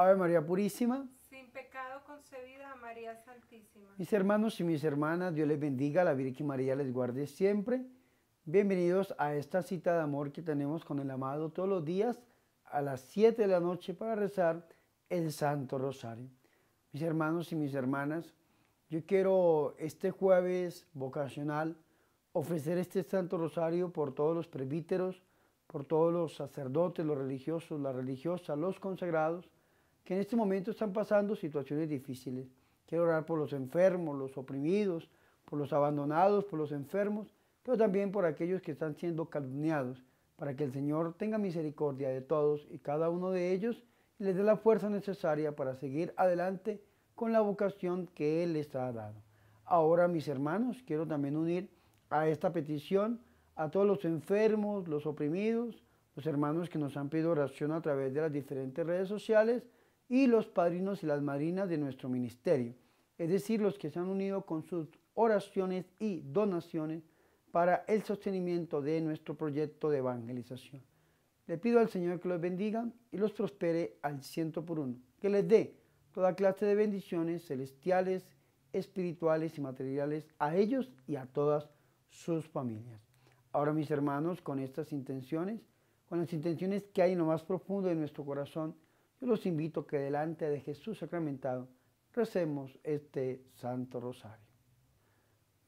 Ave María Purísima. Sin pecado concebida, María Santísima. Mis hermanos y mis hermanas, Dios les bendiga, la Virgen María les guarde siempre. Bienvenidos a esta cita de amor que tenemos con el amado todos los días a las 7 de la noche para rezar el Santo Rosario. Mis hermanos y mis hermanas, yo quiero este jueves vocacional ofrecer este Santo Rosario por todos los presbíteros, por todos los sacerdotes, los religiosos, las religiosas, los consagrados, que en este momento están pasando situaciones difíciles. Quiero orar por los enfermos, los oprimidos, por los abandonados, por los enfermos, pero también por aquellos que están siendo calumniados, para que el Señor tenga misericordia de todos y cada uno de ellos y les dé la fuerza necesaria para seguir adelante con la vocación que Él les ha dado. Ahora, mis hermanos, quiero también unir a esta petición a todos los enfermos, los oprimidos, los hermanos que nos han pedido oración a través de las diferentes redes sociales y los padrinos y las marinas de nuestro ministerio, es decir, los que se han unido con sus oraciones y donaciones para el sostenimiento de nuestro proyecto de evangelización. Le pido al Señor que los bendiga y los prospere al ciento por uno, que les dé toda clase de bendiciones celestiales, espirituales y materiales a ellos y a todas sus familias. Ahora mis hermanos, con estas intenciones, con las intenciones que hay en lo más profundo de nuestro corazón, yo los invito a que delante de Jesús sacramentado recemos este Santo Rosario.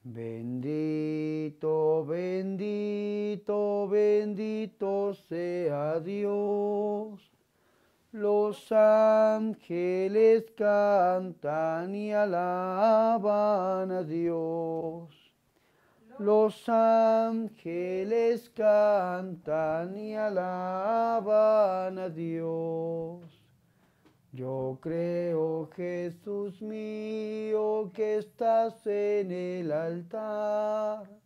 Bendito, bendito, bendito sea Dios los ángeles cantan y alaban a Dios. Los ángeles cantan y alaban a Dios. Yo creo, Jesús mío, que estás en el altar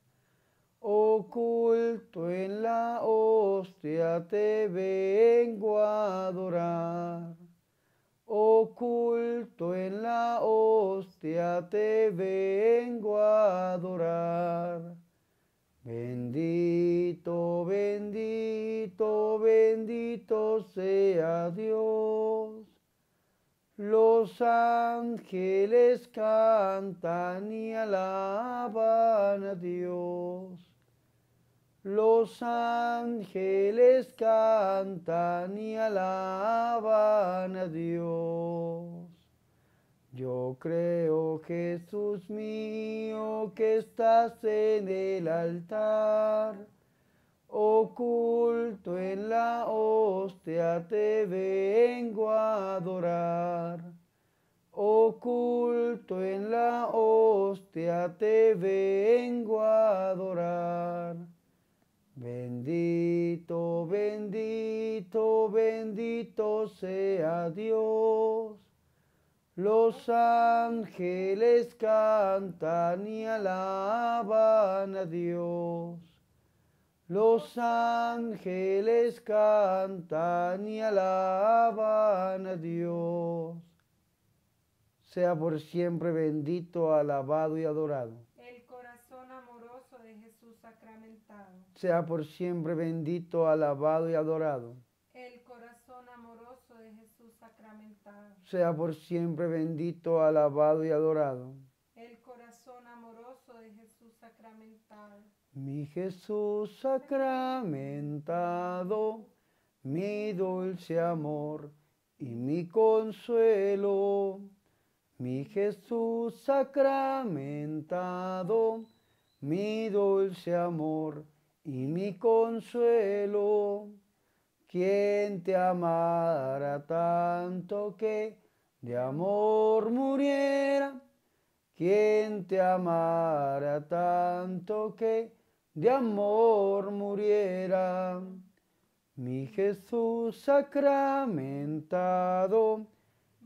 Oculto en la hostia te vengo a adorar. Oculto en la hostia te vengo a adorar. Bendito, bendito, bendito sea Dios. Los ángeles cantan y alaban a Dios. Los ángeles cantan y alaban a Dios. Yo creo, Jesús mío, que estás en el altar. Oculto en la hostia te vengo a adorar. Oculto en la hostia te vengo a adorar. Bendito, bendito, bendito sea Dios. Los ángeles cantan y alaban a Dios. Los ángeles cantan y alaban a Dios. Sea por siempre bendito, alabado y adorado sea por siempre bendito, alabado y adorado. El corazón amoroso de Jesús sacramentado. Sea por siempre bendito, alabado y adorado. El corazón amoroso de Jesús sacramentado. Mi Jesús sacramentado, mi dulce amor y mi consuelo. Mi Jesús sacramentado, mi dulce amor y mi consuelo. Quien te amara tanto que de amor muriera, quien te amara tanto que de amor muriera. Mi Jesús sacramentado,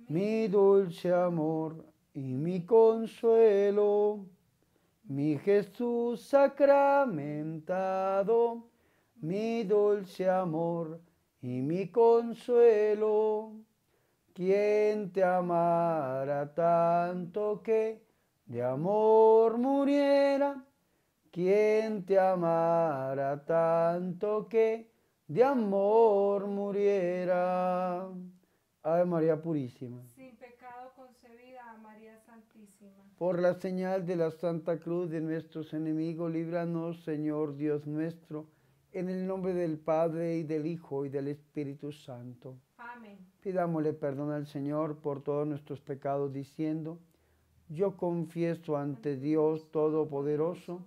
mi dulce amor y mi consuelo. Mi Jesús sacramentado, mi dulce amor y mi consuelo, quien te amara tanto que de amor muriera, quien te amara tanto que de amor muriera. Ave María Purísima. Sin pecado concebida, María Santísima. Por la señal de la Santa Cruz de nuestros enemigos, líbranos, Señor Dios nuestro, en el nombre del Padre y del Hijo y del Espíritu Santo. Amén. Pidámosle perdón al Señor por todos nuestros pecados, diciendo, yo confieso ante Dios Todopoderoso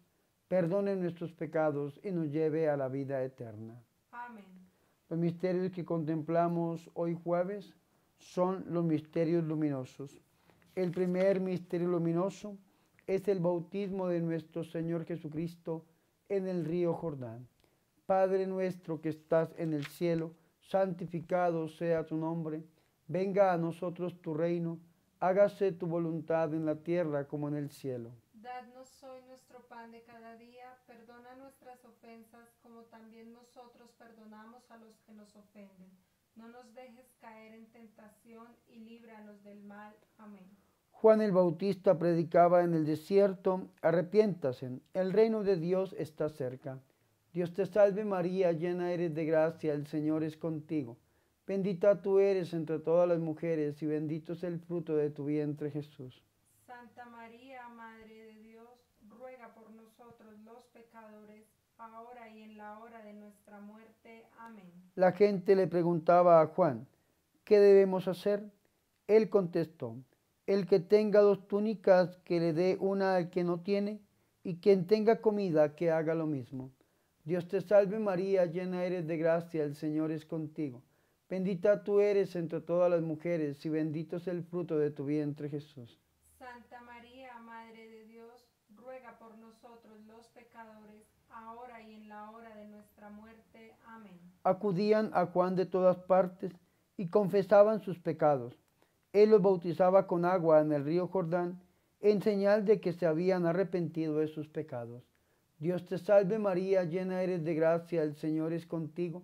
perdone nuestros pecados y nos lleve a la vida eterna. Amén. Los misterios que contemplamos hoy jueves son los misterios luminosos. El primer misterio luminoso es el bautismo de nuestro Señor Jesucristo en el río Jordán. Padre nuestro que estás en el cielo, santificado sea tu nombre, venga a nosotros tu reino, hágase tu voluntad en la tierra como en el cielo. Dadnos hoy nuestro pan de cada día, perdona nuestras ofensas como también nosotros perdonamos a los que nos ofenden. No nos dejes caer en tentación y líbranos del mal. Amén. Juan el Bautista predicaba en el desierto, arrepiéntase, el reino de Dios está cerca. Dios te salve María, llena eres de gracia, el Señor es contigo. Bendita tú eres entre todas las mujeres y bendito es el fruto de tu vientre Jesús. Santa María, Madre de Dios, ruega por nosotros los pecadores, ahora y en la hora de nuestra muerte. Amén. La gente le preguntaba a Juan, ¿qué debemos hacer? Él contestó, el que tenga dos túnicas, que le dé una al que no tiene, y quien tenga comida, que haga lo mismo. Dios te salve María, llena eres de gracia, el Señor es contigo. Bendita tú eres entre todas las mujeres, y bendito es el fruto de tu vientre Jesús. Santa María, Madre de Dios, ruega por nosotros pecadores, ahora y en la hora de nuestra muerte. Amén. Acudían a Juan de todas partes y confesaban sus pecados. Él los bautizaba con agua en el río Jordán, en señal de que se habían arrepentido de sus pecados. Dios te salve María, llena eres de gracia, el Señor es contigo.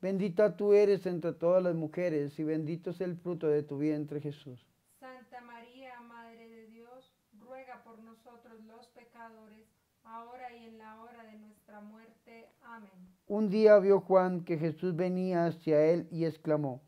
Bendita tú eres entre todas las mujeres y bendito es el fruto de tu vientre Jesús. Santa María, Madre de Dios, ruega por nosotros los pecadores, ahora y en la hora de nuestra muerte. Amén. Un día vio Juan que Jesús venía hacia él y exclamó,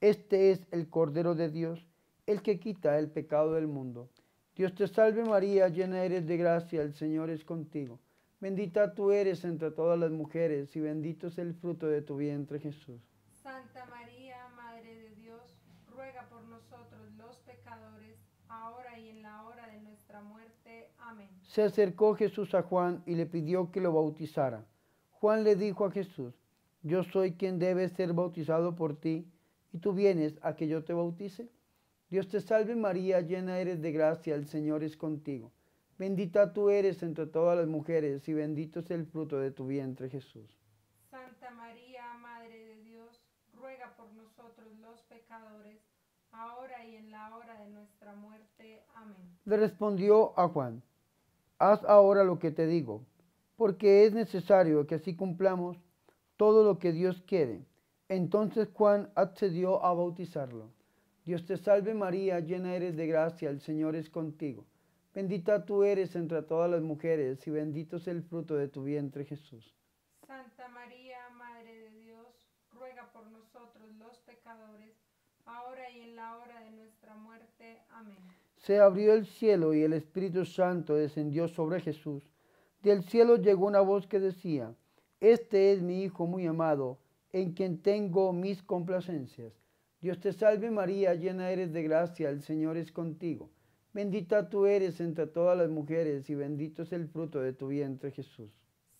Este es el Cordero de Dios, el que quita el pecado del mundo. Dios te salve María, llena eres de gracia, el Señor es contigo. Bendita tú eres entre todas las mujeres y bendito es el fruto de tu vientre Jesús. Santa María, Madre de Dios, ruega por nosotros los pecadores, ahora y en la hora de nuestra muerte. Amén. Se acercó Jesús a Juan y le pidió que lo bautizara. Juan le dijo a Jesús, yo soy quien debe ser bautizado por ti, y tú vienes a que yo te bautice. Dios te salve María, llena eres de gracia, el Señor es contigo. Bendita tú eres entre todas las mujeres, y bendito es el fruto de tu vientre Jesús. Santa María, Madre de Dios, ruega por nosotros los pecadores, ahora y en la hora de nuestra muerte. Amén. Le respondió a Juan, haz ahora lo que te digo, porque es necesario que así cumplamos todo lo que Dios quiere. Entonces Juan accedió a bautizarlo. Dios te salve María, llena eres de gracia, el Señor es contigo. Bendita tú eres entre todas las mujeres y bendito es el fruto de tu vientre Jesús. Santa María, Madre de Dios, ruega por nosotros los pecadores, ahora y en la hora de nuestra muerte. Amén. Se abrió el cielo y el Espíritu Santo descendió sobre Jesús. Del cielo llegó una voz que decía, Este es mi Hijo muy amado, en quien tengo mis complacencias. Dios te salve María, llena eres de gracia, el Señor es contigo. Bendita tú eres entre todas las mujeres y bendito es el fruto de tu vientre Jesús.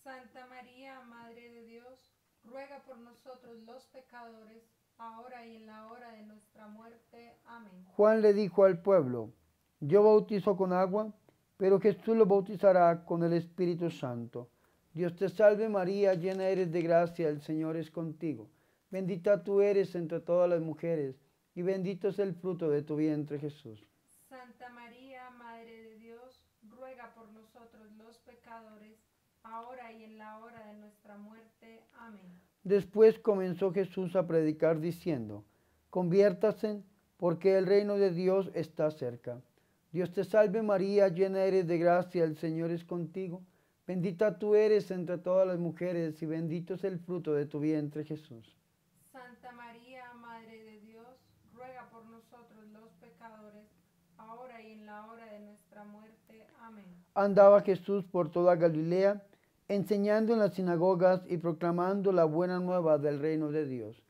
Santa María, Madre de Dios, ruega por nosotros los pecadores, ahora y en la hora de nuestra muerte. Amén. Juan le dijo al pueblo, yo bautizo con agua, pero Jesús lo bautizará con el Espíritu Santo. Dios te salve María, llena eres de gracia, el Señor es contigo. Bendita tú eres entre todas las mujeres y bendito es el fruto de tu vientre Jesús. Santa María, Madre de Dios, ruega por nosotros los pecadores, ahora y en la hora de nuestra muerte. Amén. Después comenzó Jesús a predicar diciendo, conviértase porque el reino de Dios está cerca. Dios te salve María, llena eres de gracia, el Señor es contigo. Bendita tú eres entre todas las mujeres y bendito es el fruto de tu vientre Jesús. Santa María, Madre de Dios, ruega por nosotros los pecadores, ahora y en la hora de nuestra muerte. Amén. Andaba Jesús por toda Galilea, enseñando en las sinagogas y proclamando la buena nueva del reino de Dios.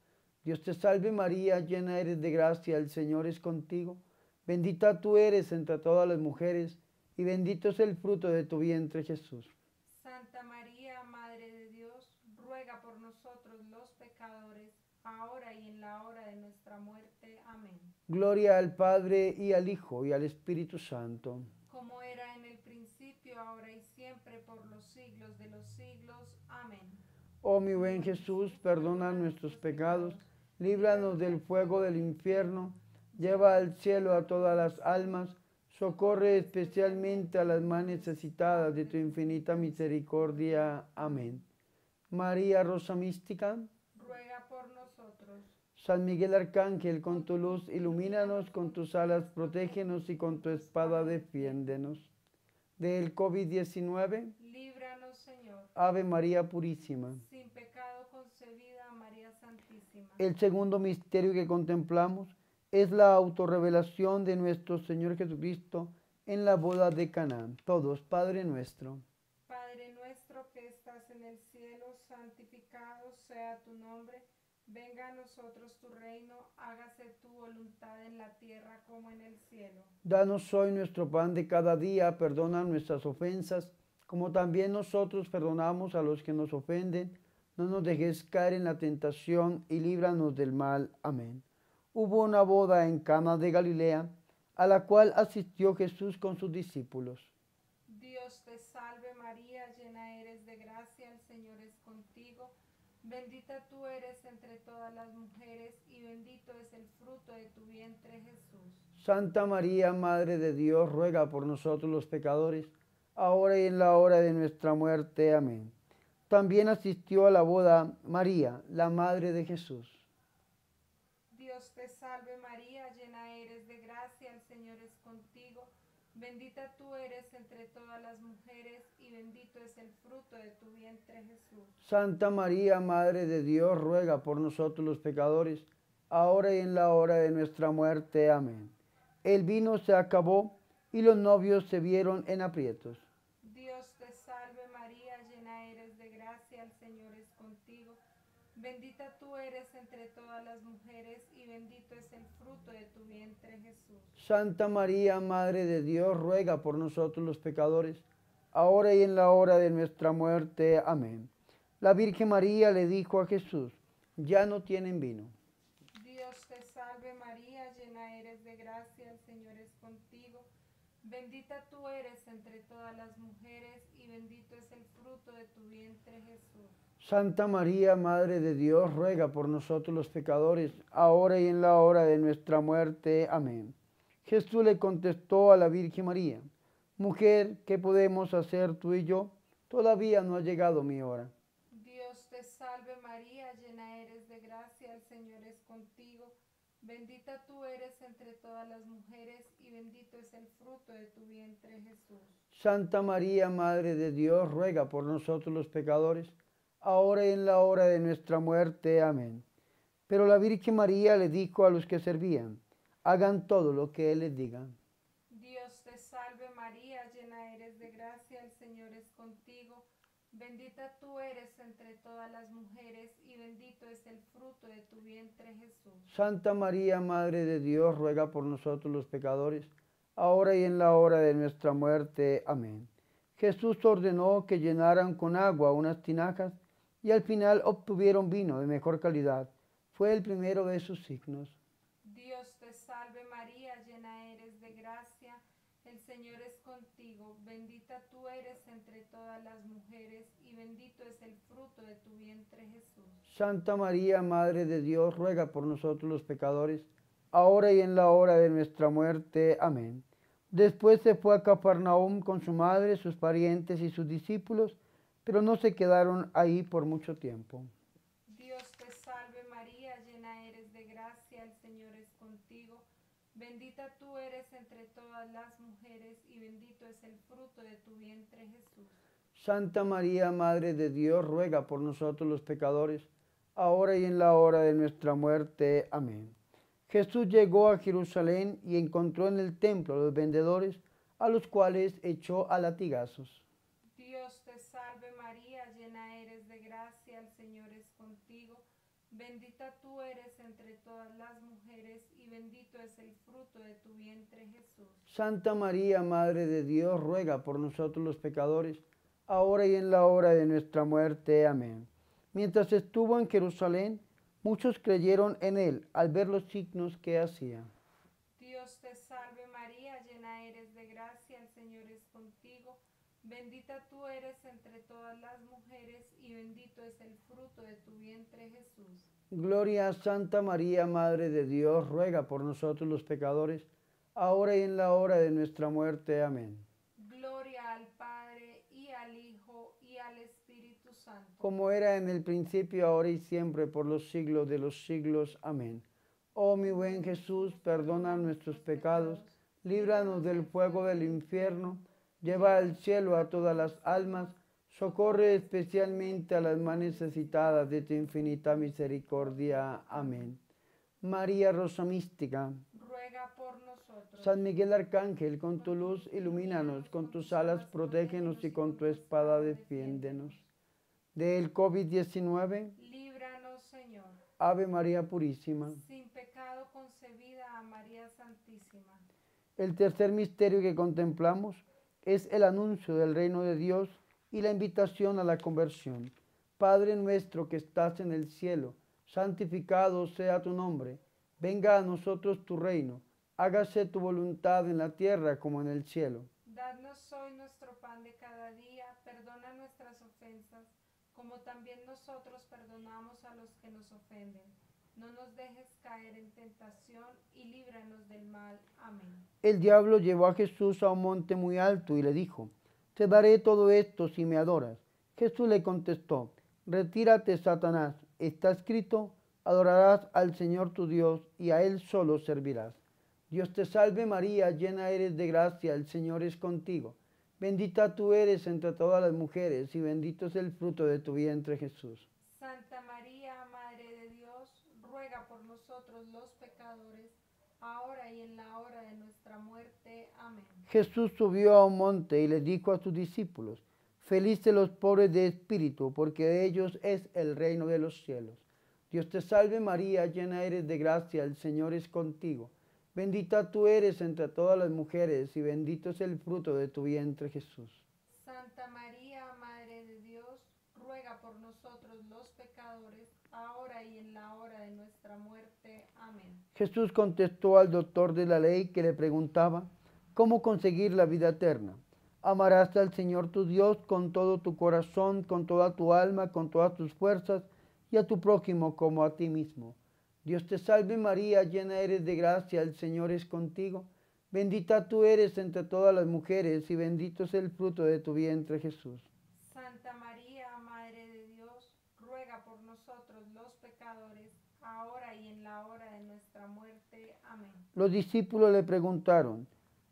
Dios te salve María, llena eres de gracia, el Señor es contigo. Bendita tú eres entre todas las mujeres y bendito es el fruto de tu vientre Jesús. Santa María, Madre de Dios, ruega por nosotros los pecadores, ahora y en la hora de nuestra muerte. Amén. Gloria al Padre y al Hijo y al Espíritu Santo. Como era en el principio, ahora y siempre, por los siglos de los siglos. Amén. Oh mi buen Jesús, perdona nuestros pecados, líbranos del fuego del infierno, lleva al cielo a todas las almas, socorre especialmente a las más necesitadas de tu infinita misericordia. Amén. María Rosa Mística, Ruega por nosotros. San Miguel Arcángel, con tu luz ilumínanos, con tus alas protégenos y con tu espada defiéndenos. Del COVID-19, Líbranos, Señor. Ave María Purísima. Sin pecado concebida, María Santísima. El segundo misterio que contemplamos es la autorrevelación de nuestro Señor Jesucristo en la boda de Canaán. Todos, Padre nuestro. Padre nuestro que estás en el cielo, santificado sea tu nombre. Venga a nosotros tu reino, hágase tu voluntad en la tierra como en el cielo. Danos hoy nuestro pan de cada día, perdona nuestras ofensas, como también nosotros perdonamos a los que nos ofenden. No nos dejes caer en la tentación y líbranos del mal. Amén. Hubo una boda en Cana de Galilea, a la cual asistió Jesús con sus discípulos. Dios te salve María, llena eres de gracia, el Señor es contigo. Bendita tú eres entre todas las mujeres y bendito es el fruto de tu vientre Jesús. Santa María, Madre de Dios, ruega por nosotros los pecadores, ahora y en la hora de nuestra muerte. Amén. También asistió a la boda María, la Madre de Jesús. Salve María, llena eres de gracia, el Señor es contigo. Bendita tú eres entre todas las mujeres y bendito es el fruto de tu vientre Jesús. Santa María, Madre de Dios, ruega por nosotros los pecadores, ahora y en la hora de nuestra muerte. Amén. El vino se acabó y los novios se vieron en aprietos. Dios te salve María, llena eres de gracia, el Señor es contigo. Bendita tú eres entre todas las mujeres y bendito es el fruto de tu vientre Jesús. Santa María, Madre de Dios, ruega por nosotros los pecadores, ahora y en la hora de nuestra muerte. Amén. La Virgen María le dijo a Jesús, ya no tienen vino. Dios te salve María, llena eres de gracia, el Señor es contigo. Bendita tú eres entre todas las mujeres y bendito es el fruto de tu vientre Jesús. Santa María, Madre de Dios, ruega por nosotros los pecadores, ahora y en la hora de nuestra muerte. Amén. Jesús le contestó a la Virgen María, Mujer, ¿qué podemos hacer tú y yo? Todavía no ha llegado mi hora. Dios te salve María, llena eres de gracia, el Señor es contigo. Bendita tú eres entre todas las mujeres y bendito es el fruto de tu vientre Jesús. Santa María, Madre de Dios, ruega por nosotros los pecadores, ahora y en la hora de nuestra muerte. Amén. Pero la Virgen María le dijo a los que servían, hagan todo lo que Él les diga. Dios te salve María, llena eres de gracia, el Señor es contigo. Bendita tú eres entre todas las mujeres y bendito es el fruto de tu vientre Jesús. Santa María, Madre de Dios, ruega por nosotros los pecadores, ahora y en la hora de nuestra muerte. Amén. Jesús ordenó que llenaran con agua unas tinajas y al final obtuvieron vino de mejor calidad. Fue el primero de sus signos. Dios te salve María, llena eres de gracia, el Señor es contigo, bendita tú eres entre todas las mujeres y bendito es el fruto de tu vientre Jesús. Santa María, Madre de Dios, ruega por nosotros los pecadores, ahora y en la hora de nuestra muerte. Amén. Después se fue a Capernaum con su madre, sus parientes y sus discípulos, pero no se quedaron ahí por mucho tiempo. Dios te salve María, llena eres de gracia, el Señor es contigo. Bendita tú eres entre todas las mujeres y bendito es el fruto de tu vientre Jesús. Santa María, Madre de Dios, ruega por nosotros los pecadores, ahora y en la hora de nuestra muerte. Amén. Jesús llegó a Jerusalén y encontró en el templo a los vendedores, a los cuales echó a latigazos. Dios te salve María, llena eres de gracia, el Señor es contigo. Bendita tú eres entre todas las mujeres y bendito es el fruto de tu vientre Jesús. Santa María, Madre de Dios, ruega por nosotros los pecadores, ahora y en la hora de nuestra muerte. Amén. Mientras estuvo en Jerusalén, muchos creyeron en él al ver los signos que hacía. Dios te salve María, llena eres de gracia, el Señor es. Bendita tú eres entre todas las mujeres y bendito es el fruto de tu vientre Jesús. Gloria a Santa María, Madre de Dios, ruega por nosotros los pecadores, ahora y en la hora de nuestra muerte. Amén. Gloria al Padre y al Hijo y al Espíritu Santo. Como era en el principio, ahora y siempre, por los siglos de los siglos. Amén. Oh mi buen Jesús, perdona nuestros pecados, líbranos del fuego del infierno, lleva al cielo a todas las almas, socorre especialmente a las más necesitadas de tu infinita misericordia. Amén. María Rosa Mística, Ruega por nosotros. San Miguel Arcángel, con tu luz ilumínanos, con tus alas protégenos y con tu espada defiéndenos. Del COVID-19, Líbranos, Señor. Ave María Purísima. Sin pecado concebida a María Santísima. El tercer misterio que contemplamos es el anuncio del reino de Dios y la invitación a la conversión. Padre nuestro que estás en el cielo, santificado sea tu nombre. Venga a nosotros tu reino. Hágase tu voluntad en la tierra como en el cielo. Dadnos hoy nuestro pan de cada día, perdona nuestras ofensas, como también nosotros perdonamos a los que nos ofenden. No nos dejes caer en tentación y líbranos del mal. Amén. El diablo llevó a Jesús a un monte muy alto y le dijo, Te daré todo esto si me adoras. Jesús le contestó, Retírate, Satanás. Está escrito, adorarás al Señor tu Dios y a Él solo servirás. Dios te salve María, llena eres de gracia, el Señor es contigo. Bendita tú eres entre todas las mujeres y bendito es el fruto de tu vientre Jesús. Santa María, ruega por nosotros los pecadores, ahora y en la hora de nuestra muerte. Amén. Jesús subió a un monte y le dijo a sus discípulos, Felices los pobres de espíritu, porque de ellos es el reino de los cielos. Dios te salve María, llena eres de gracia, el Señor es contigo. Bendita tú eres entre todas las mujeres y bendito es el fruto de tu vientre Jesús. Santa María, Madre de Dios, ruega por nosotros los pecadores, ahora y en la hora de nuestra muerte. Amén. Jesús contestó al doctor de la ley que le preguntaba, ¿cómo conseguir la vida eterna? Amarás al Señor tu Dios con todo tu corazón, con toda tu alma, con todas tus fuerzas y a tu prójimo como a ti mismo. Dios te salve María, llena eres de gracia, el Señor es contigo. Bendita tú eres entre todas las mujeres y bendito es el fruto de tu vientre Jesús. Santa María, Madre de Dios, ruega por los pecadores, ahora y en la hora de nuestra muerte. Amén. Los discípulos le preguntaron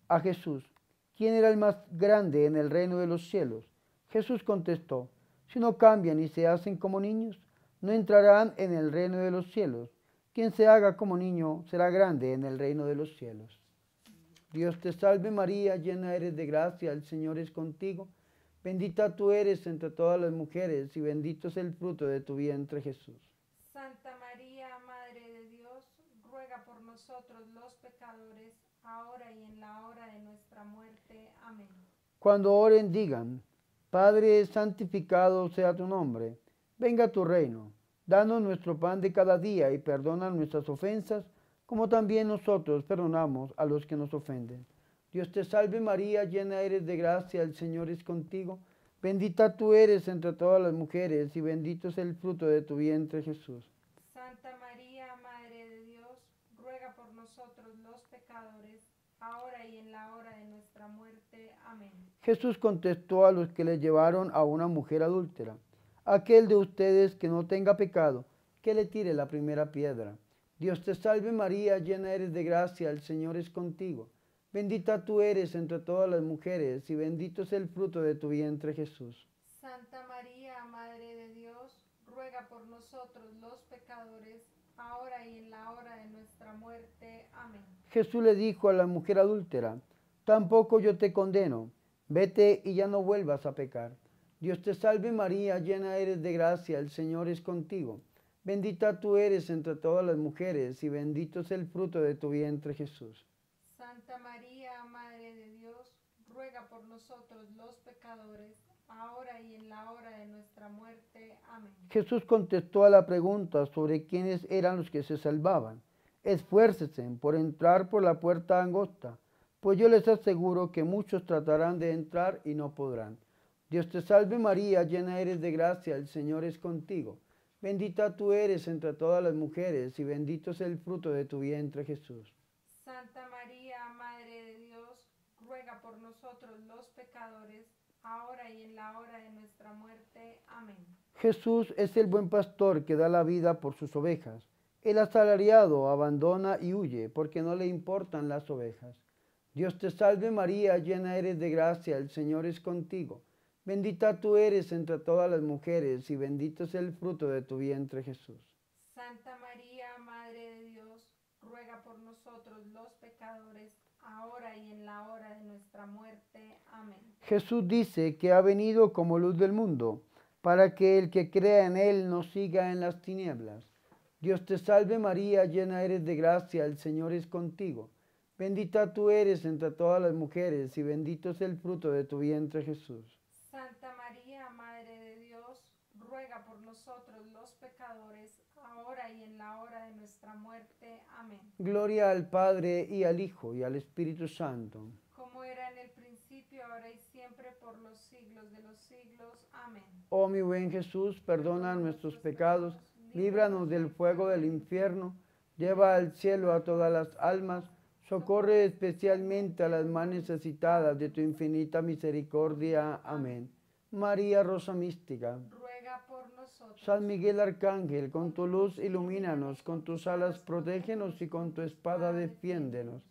a Jesús, ¿quién era el más grande en el reino de los cielos? Jesús contestó, si no cambian y se hacen como niños, no entrarán en el reino de los cielos. Quien se haga como niño será grande en el reino de los cielos. Dios te salve María, llena eres de gracia, el Señor es contigo. Bendita tú eres entre todas las mujeres y bendito es el fruto de tu vientre Jesús. Santa María, Madre de Dios, ruega por nosotros los pecadores, ahora y en la hora de nuestra muerte. Amén. Cuando oren digan, Padre santificado sea tu nombre, venga tu reino, danos nuestro pan de cada día y perdona nuestras ofensas, como también nosotros perdonamos a los que nos ofenden. Dios te salve María, llena eres de gracia, el Señor es contigo, bendita tú eres entre todas las mujeres y bendito es el fruto de tu vientre Jesús. Santa María, Madre de Dios, ruega por nosotros los pecadores, ahora y en la hora de nuestra muerte. Amén. Jesús contestó a los que le llevaron a una mujer adúltera, aquel de ustedes que no tenga pecado, que le tire la primera piedra. Dios te salve María, llena eres de gracia, el Señor es contigo. Bendita tú eres entre todas las mujeres y bendito es el fruto de tu vientre Jesús. Santa María, Madre de Dios, ruega por nosotros los pecadores, ahora y en la hora de nuestra muerte. Amén. Jesús le dijo a la mujer adúltera, tampoco yo te condeno, vete y ya no vuelvas a pecar. Dios te salve María, llena eres de gracia, el Señor es contigo. Bendita tú eres entre todas las mujeres y bendito es el fruto de tu vientre Jesús. Santa María, Madre de Dios, ruega por nosotros los pecadores, ahora y en la hora de nuestra muerte. Amén. Jesús contestó a la pregunta sobre quiénes eran los que se salvaban. Esfuércese por entrar por la puerta angosta, pues yo les aseguro que muchos tratarán de entrar y no podrán. Dios te salve María, llena eres de gracia, el Señor es contigo. Bendita tú eres entre todas las mujeres y bendito es el fruto de tu vientre Jesús. Santa María, Madre de Dios, ruega por nosotros los pecadores, ahora y en la hora de nuestra muerte. Amén. Jesús es el buen pastor que da la vida por sus ovejas. El asalariado abandona y huye porque no le importan las ovejas. Dios te salve María, llena eres de gracia, el Señor es contigo. Bendita tú eres entre todas las mujeres y bendito es el fruto de tu vientre Jesús. Santa María, Madre de Dios, ruega por nosotros los pecadores, ahora y en la hora de nuestra muerte. Amén. Jesús dice que ha venido como luz del mundo, para que el que crea en Él no siga en las tinieblas. Dios te salve María, llena eres de gracia, el Señor es contigo. Bendita tú eres entre todas las mujeres y bendito es el fruto de tu vientre Jesús. Santa María, Madre de Dios, ruega por nosotros los pecadores, ahora y en la hora de nuestra muerte. Amén. Gloria al Padre y al Hijo y al Espíritu Santo. Como era en el principio, ahora y siempre, por los siglos de los siglos. Amén. Oh mi buen Jesús, perdona nuestros pecados, líbranos del fuego del infierno, lleva al cielo a todas las almas, socorre especialmente a las más necesitadas de tu infinita misericordia. Amén. María Rosa Mística, Ruega por nosotros. San Miguel Arcángel, con tu luz ilumínanos, con tus alas protégenos y con tu espada defiéndenos.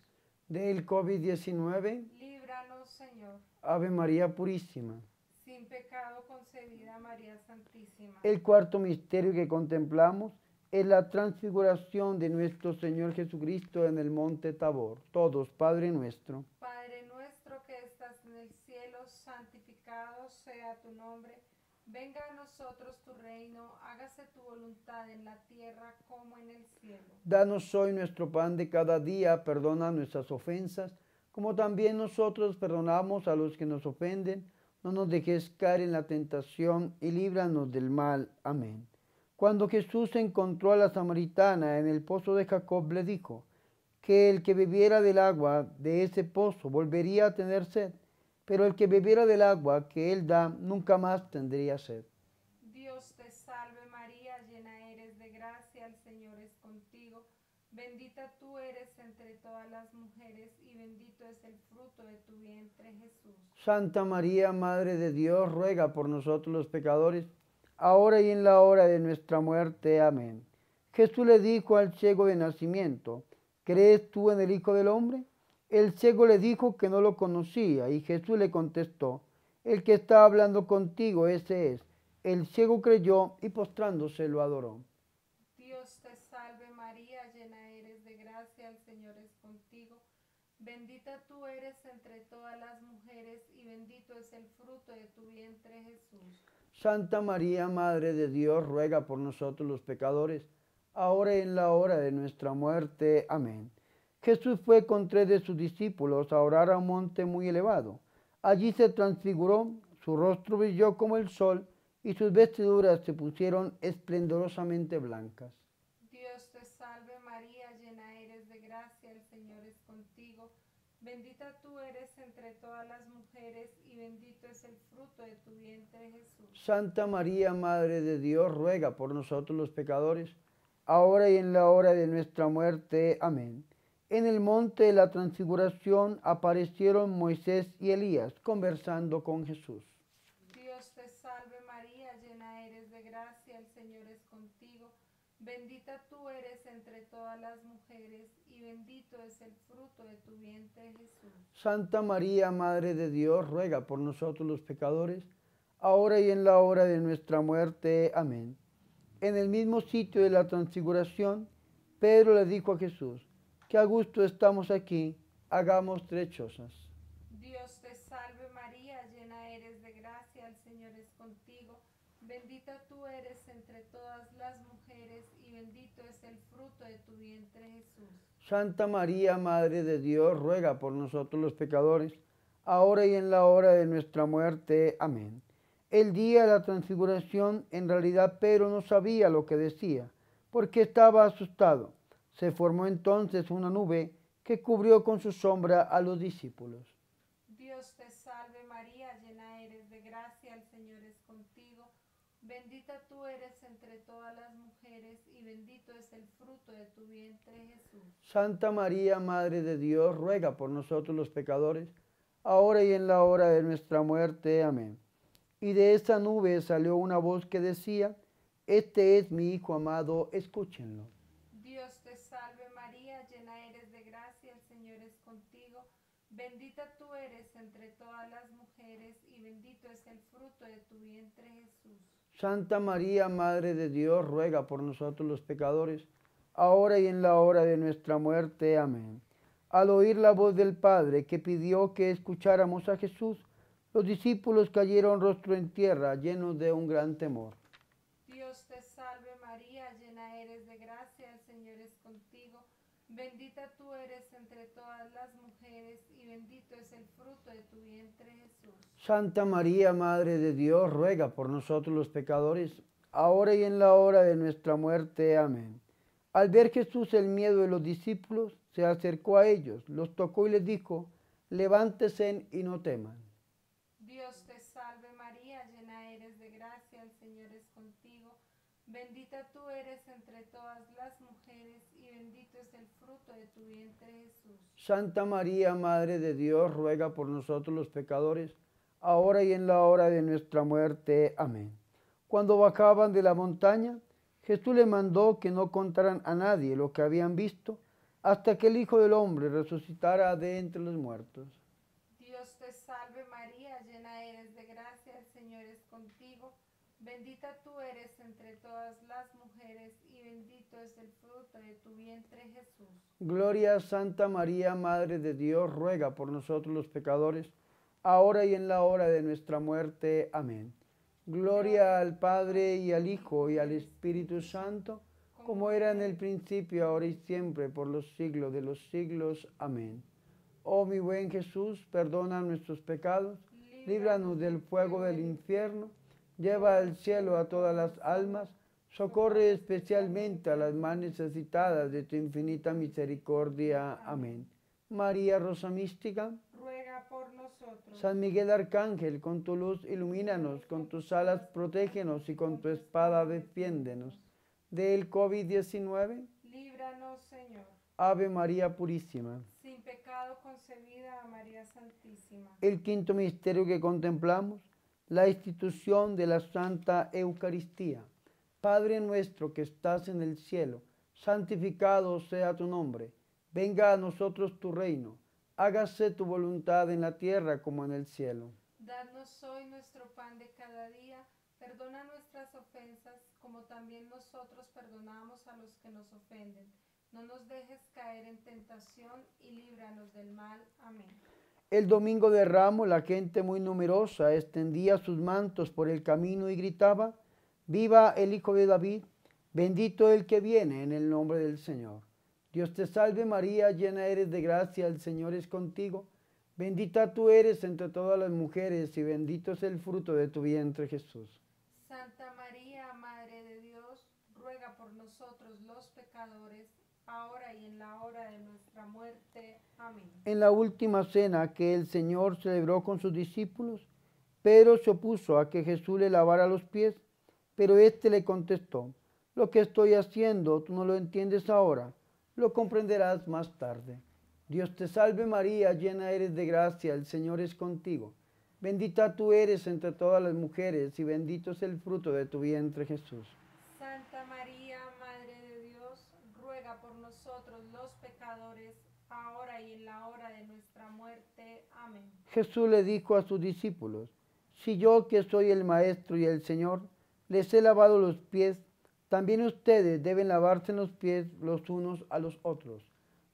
Del COVID-19, Líbranos, Señor. Ave María Purísima. Sin pecado concebida María Santísima. El cuarto misterio que contemplamos es la transfiguración de nuestro Señor Jesucristo en el monte Tabor. Todos, Padre nuestro. Padre nuestro que estás en el cielo, santificado sea tu nombre. Venga a nosotros tu reino, hágase tu voluntad en la tierra como en el cielo. Danos hoy nuestro pan de cada día, perdona nuestras ofensas, como también nosotros perdonamos a los que nos ofenden. No nos dejes caer en la tentación y líbranos del mal. Amén. Cuando Jesús encontró a la samaritana en el pozo de Jacob, le dijo que el que bebiera del agua de ese pozo volvería a tener sed, pero el que bebiera del agua que él da nunca más tendría sed. Dios te salve María, llena eres de gracia, el Señor es contigo. Bendita tú eres entre todas las mujeres y bendito es el fruto de tu vientre Jesús. Santa María, Madre de Dios, ruega por nosotros los pecadores, ahora y en la hora de nuestra muerte. Amén. Jesús le dijo al ciego de nacimiento, ¿crees tú en el Hijo del Hombre? El ciego le dijo que no lo conocía y Jesús le contestó, el que está hablando contigo, ese es. El ciego creyó y postrándose lo adoró. Dios te salve María, llena eres de gracia, el Señor es contigo. Bendita tú eres entre todas las mujeres y bendito es el fruto de tu vientre Jesús. Santa María, Madre de Dios, ruega por nosotros los pecadores, ahora y en la hora de nuestra muerte. Amén. Jesús fue con tres de sus discípulos a orar a un monte muy elevado. Allí se transfiguró, su rostro brilló como el sol y sus vestiduras se pusieron esplendorosamente blancas. Dios te salve María, llena eres de gracia, el Señor es contigo. Bendita tú eres entre todas las mujeres y bendito es el fruto de tu vientre Jesús. Santa María, Madre de Dios, ruega por nosotros los pecadores, ahora y en la hora de nuestra muerte. Amén. En el monte de la transfiguración aparecieron Moisés y Elías conversando con Jesús. Dios te salve María, llena eres de gracia, el Señor es contigo. Bendita tú eres entre todas las mujeres y bendito es el fruto de tu vientre Jesús. Santa María, Madre de Dios, ruega por nosotros los pecadores, ahora y en la hora de nuestra muerte. Amén. En el mismo sitio de la transfiguración, Pedro le dijo a Jesús, que a gusto estamos aquí, hagamos tres chozas. Dios te salve María, llena eres de gracia, el Señor es contigo. Bendita tú eres entre todas las mujeres y bendito es el fruto de tu vientre Jesús. Santa María, Madre de Dios, ruega por nosotros los pecadores, ahora y en la hora de nuestra muerte. Amén. El día de la transfiguración, en realidad Pedro no sabía lo que decía, porque estaba asustado. Se formó entonces una nube que cubrió con su sombra a los discípulos. Dios te salve María, llena eres de gracia, el Señor es contigo. Bendita tú eres entre todas las mujeres y bendito es el fruto de tu vientre Jesús. Santa María, Madre de Dios, ruega por nosotros los pecadores, ahora y en la hora de nuestra muerte. Amén. Y de esa nube salió una voz que decía, Este es mi Hijo amado, escúchenlo. Dios te salve María, llena eres de gracia, el Señor es contigo. Bendita tú eres entre todas las mujeres y bendito es el fruto de tu vientre Jesús. Santa María, Madre de Dios, ruega por nosotros los pecadores, ahora y en la hora de nuestra muerte. Amén. Al oír la voz del Padre que pidió que escucháramos a Jesús, los discípulos cayeron rostro en tierra, llenos de un gran temor. Dios te salve María, llena eres de gracia, el Señor es contigo. Bendita tú eres entre todas las mujeres y bendito es el fruto de tu vientre Jesús. Santa María, Madre de Dios, ruega por nosotros los pecadores, ahora y en la hora de nuestra muerte. Amén. Al ver Jesús el miedo de los discípulos, se acercó a ellos, los tocó y les dijo, levántese y no teman. Dios te salve María, llena eres de gracia, el Señor es contigo. Bendita tú eres entre todas las mujeres bendito es el fruto de tu vientre Jesús. Santa María, Madre de Dios, ruega por nosotros los pecadores, ahora y en la hora de nuestra muerte. Amén. Cuando bajaban de la montaña, Jesús le mandó que no contaran a nadie lo que habían visto hasta que el Hijo del Hombre resucitara de entre los muertos. Dios te salve María, llena eres de gracia, el Señor es contigo. Bendita tú eres entre todas las mujeres bendito es el fruto de tu vientre Jesús. Gloria a Santa María, Madre de Dios, ruega por nosotros los pecadores, ahora y en la hora de nuestra muerte. Amén. Gloria al Padre y al Hijo y al Espíritu Santo, como era en el principio, ahora y siempre, por los siglos de los siglos. Amén. Oh mi buen Jesús, perdona nuestros pecados, líbranos del fuego del infierno, lleva al cielo a todas las almas, socorre especialmente a las más necesitadas de tu infinita misericordia. Amén. María Rosa Mística, Ruega por nosotros. San Miguel Arcángel, con tu luz ilumínanos, con tus alas protégenos y con tu espada defiéndenos. Del COVID-19, Líbranos, Señor. Ave María Purísima. Sin pecado concebida a María Santísima. El quinto misterio que contemplamos, la institución de la Santa Eucaristía. Padre nuestro que estás en el cielo, santificado sea tu nombre. Venga a nosotros tu reino. Hágase tu voluntad en la tierra como en el cielo. Danos hoy nuestro pan de cada día. Perdona nuestras ofensas como también nosotros perdonamos a los que nos ofenden. No nos dejes caer en tentación y líbranos del mal. Amén. El domingo de Ramos la gente muy numerosa extendía sus mantos por el camino y gritaba, Viva el Hijo de David, bendito el que viene en el nombre del Señor. Dios te salve María, llena eres de gracia, el Señor es contigo. Bendita tú eres entre todas las mujeres y bendito es el fruto de tu vientre Jesús. Santa María, Madre de Dios, ruega por nosotros los pecadores, ahora y en la hora de nuestra muerte. Amén. En la última cena que el Señor celebró con sus discípulos, Pedro se opuso a que Jesús le lavara los pies, pero éste le contestó, lo que estoy haciendo tú no lo entiendes ahora, lo comprenderás más tarde. Dios te salve María, llena eres de gracia, el Señor es contigo. Bendita tú eres entre todas las mujeres y bendito es el fruto de tu vientre Jesús. Santa María, Madre de Dios, ruega por nosotros los pecadores, ahora y en la hora de nuestra muerte. Amén. Jesús le dijo a sus discípulos, si yo que soy el Maestro y el Señor, les he lavado los pies, también ustedes deben lavarse los pies los unos a los otros.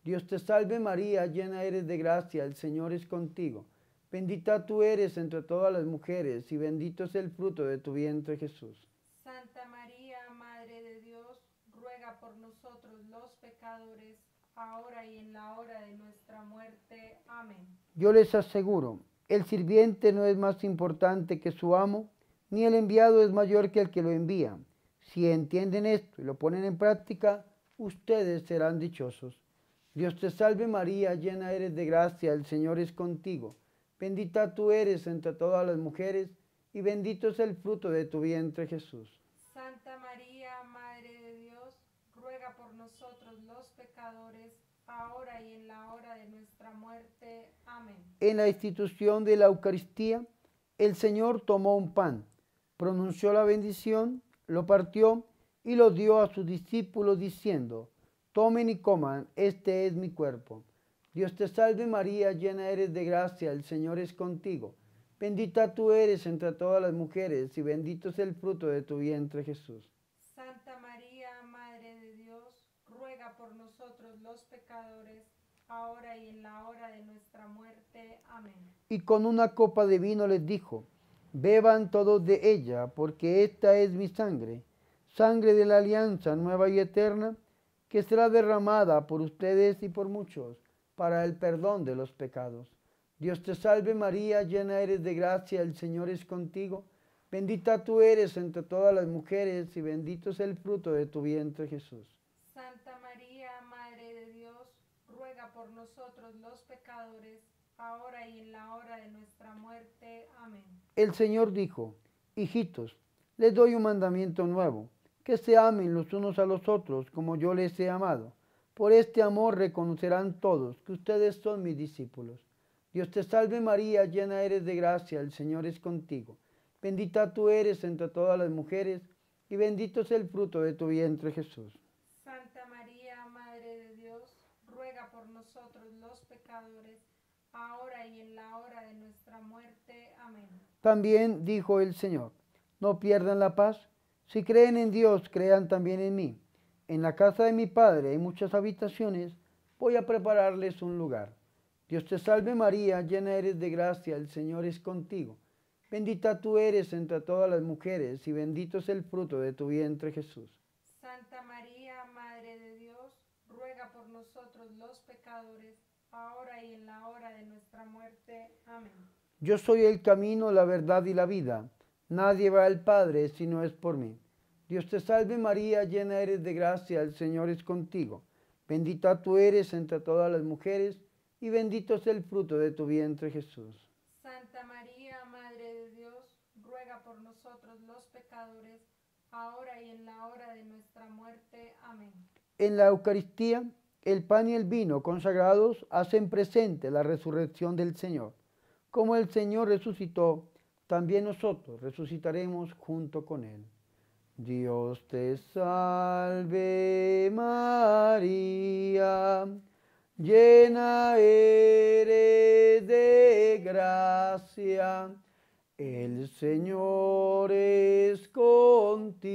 Dios te salve María, llena eres de gracia, el Señor es contigo. Bendita tú eres entre todas las mujeres y bendito es el fruto de tu vientre Jesús. Santa María, Madre de Dios, ruega por nosotros los pecadores, ahora y en la hora de nuestra muerte. Amén. Yo les aseguro, el sirviente no es más importante que su amo, ni el enviado es mayor que el que lo envía. Si entienden esto y lo ponen en práctica, ustedes serán dichosos. Dios te salve María, llena eres de gracia, el Señor es contigo. Bendita tú eres entre todas las mujeres y bendito es el fruto de tu vientre Jesús. Santa María, Madre de Dios, ruega por nosotros los pecadores, ahora y en la hora de nuestra muerte. Amén. En la institución de la Eucaristía, el Señor tomó un pan, pronunció la bendición, lo partió y lo dio a sus discípulos diciendo, tomen y coman, este es mi cuerpo. Dios te salve María, llena eres de gracia, el Señor es contigo. Bendita tú eres entre todas las mujeres y bendito es el fruto de tu vientre Jesús. Santa María, Madre de Dios, ruega por nosotros los pecadores, ahora y en la hora de nuestra muerte. Amén. Y con una copa de vino les dijo, beban todos de ella, porque esta es mi sangre, sangre de la alianza nueva y eterna, que será derramada por ustedes y por muchos para el perdón de los pecados. Dios te salve María, llena eres de gracia, el Señor es contigo. Bendita tú eres entre todas las mujeres y bendito es el fruto de tu vientre Jesús. Santa María, Madre de Dios, ruega por nosotros los pecadores, ahora y en la hora de nuestra muerte. Amén. El Señor dijo, hijitos, les doy un mandamiento nuevo, que se amen los unos a los otros como yo les he amado. Por este amor reconocerán todos que ustedes son mis discípulos. Dios te salve María, llena eres de gracia, el Señor es contigo. Bendita tú eres entre todas las mujeres y bendito es el fruto de tu vientre Jesús. Santa María, Madre de Dios, ruega por nosotros los pecadores, ahora y en la hora de nuestra muerte. Amén. También dijo el Señor, no pierdan la paz. Si creen en Dios, crean también en mí. En la casa de mi Padre hay muchas habitaciones, voy a prepararles un lugar. Dios te salve María, llena eres de gracia, el Señor es contigo. Bendita tú eres entre todas las mujeres y bendito es el fruto de tu vientre Jesús. Santa María, Madre de Dios, ruega por nosotros los pecadores, ahora y en la hora de nuestra muerte. Amén. Yo soy el camino, la verdad y la vida. Nadie va al Padre si no es por mí. Dios te salve María, llena eres de gracia, el Señor es contigo. Bendita tú eres entre todas las mujeres y bendito es el fruto de tu vientre Jesús. Santa María, Madre de Dios, ruega por nosotros los pecadores, ahora y en la hora de nuestra muerte. Amén. En la Eucaristía, el pan y el vino consagrados hacen presente la resurrección del Señor. Como el Señor resucitó, también nosotros resucitaremos junto con Él. Dios te salve María, llena eres de gracia, el Señor es contigo,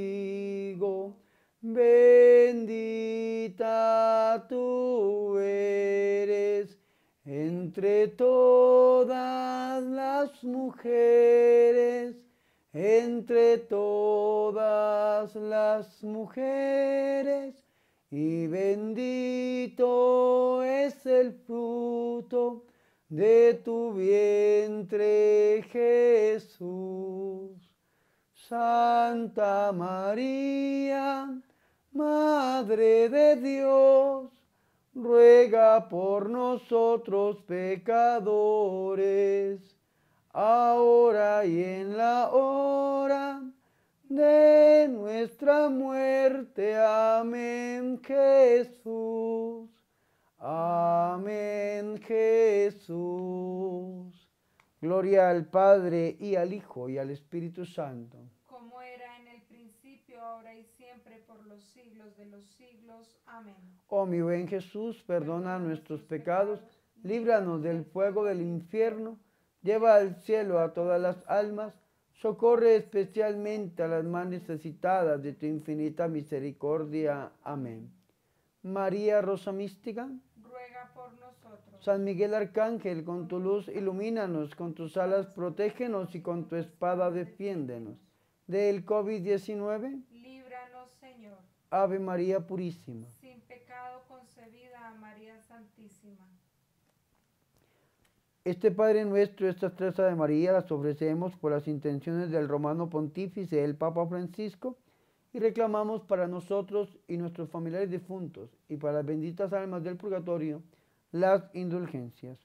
bendita tú eres entre todas las mujeres entre todas las mujeres, y bendito es el fruto de tu vientre Jesús. Santa María, Madre de Dios, ruega por nosotros pecadores ahora y en la hora de nuestra muerte. Amén, Jesús. Amén, Jesús. Gloria al Padre y al Hijo y al Espíritu Santo. como era en el principio, ahora y siempre, por los siglos de los siglos. Amén. Oh mi buen Jesús, perdona nuestros pecados, líbranos del fuego del infierno, lleva al cielo a todas las almas, socorre especialmente a las más necesitadas de tu infinita misericordia. Amén. María Rosa Mística, Ruega por nosotros. San Miguel Arcángel, con tu luz ilumínanos, con tus alas protégenos y con tu espada defiéndenos. Del COVID-19, Líbranos, Señor. Ave María Purísima. Sin pecado concebida a María Santísima. Este Padre nuestro, estas tres Ave María las ofrecemos por las intenciones del romano pontífice, el Papa Francisco, y reclamamos para nosotros y nuestros familiares difuntos y para las benditas almas del purgatorio las indulgencias.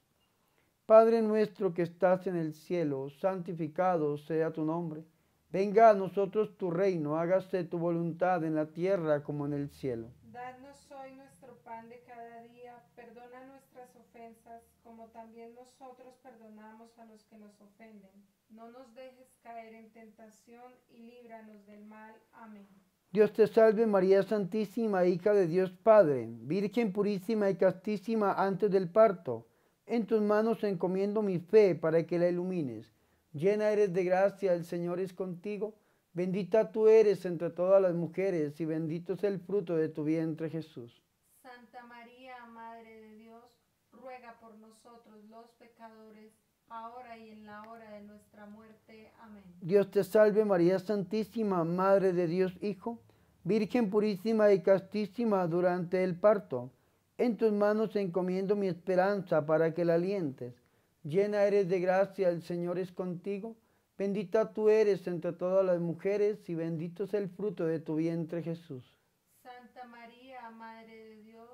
Padre nuestro que estás en el cielo, santificado sea tu nombre. Venga a nosotros tu reino, hágase tu voluntad en la tierra como en el cielo. Danos hoy nuestro pan de cada día. Perdona nuestras ofensas, como también nosotros perdonamos a los que nos ofenden. No nos dejes caer en tentación y líbranos del mal. Amén. Dios te salve María Santísima, hija de Dios Padre, Virgen purísima y castísima antes del parto. En tus manos encomiendo mi fe para que la ilumines. Llena eres de gracia, el Señor es contigo. Bendita tú eres entre todas las mujeres y bendito es el fruto de tu vientre Jesús. Santa María, Madre de Dios, ruega por nosotros los pecadores, ahora y en la hora de nuestra muerte. Amén. Dios te salve María Santísima, Madre de Dios Hijo, Virgen purísima y castísima durante el parto. En tus manos encomiendo mi esperanza para que la alientes. Llena eres de gracia, el Señor es contigo. Bendita tú eres entre todas las mujeres y bendito es el fruto de tu vientre Jesús. Santa María, Madre de Dios,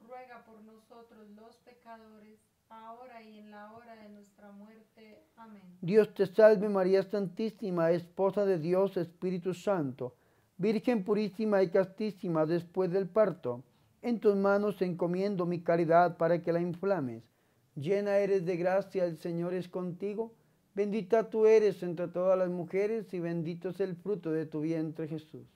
ruega por nosotros los pecadores, ahora y en la hora de nuestra muerte. Amén. Dios te salve María Santísima, Esposa de Dios, Espíritu Santo, Virgen purísima y castísima después del parto. En tus manos encomiendo mi caridad para que la inflames. Llena eres de gracia, el Señor es contigo. Bendita tú eres entre todas las mujeres y bendito es el fruto de tu vientre Jesús.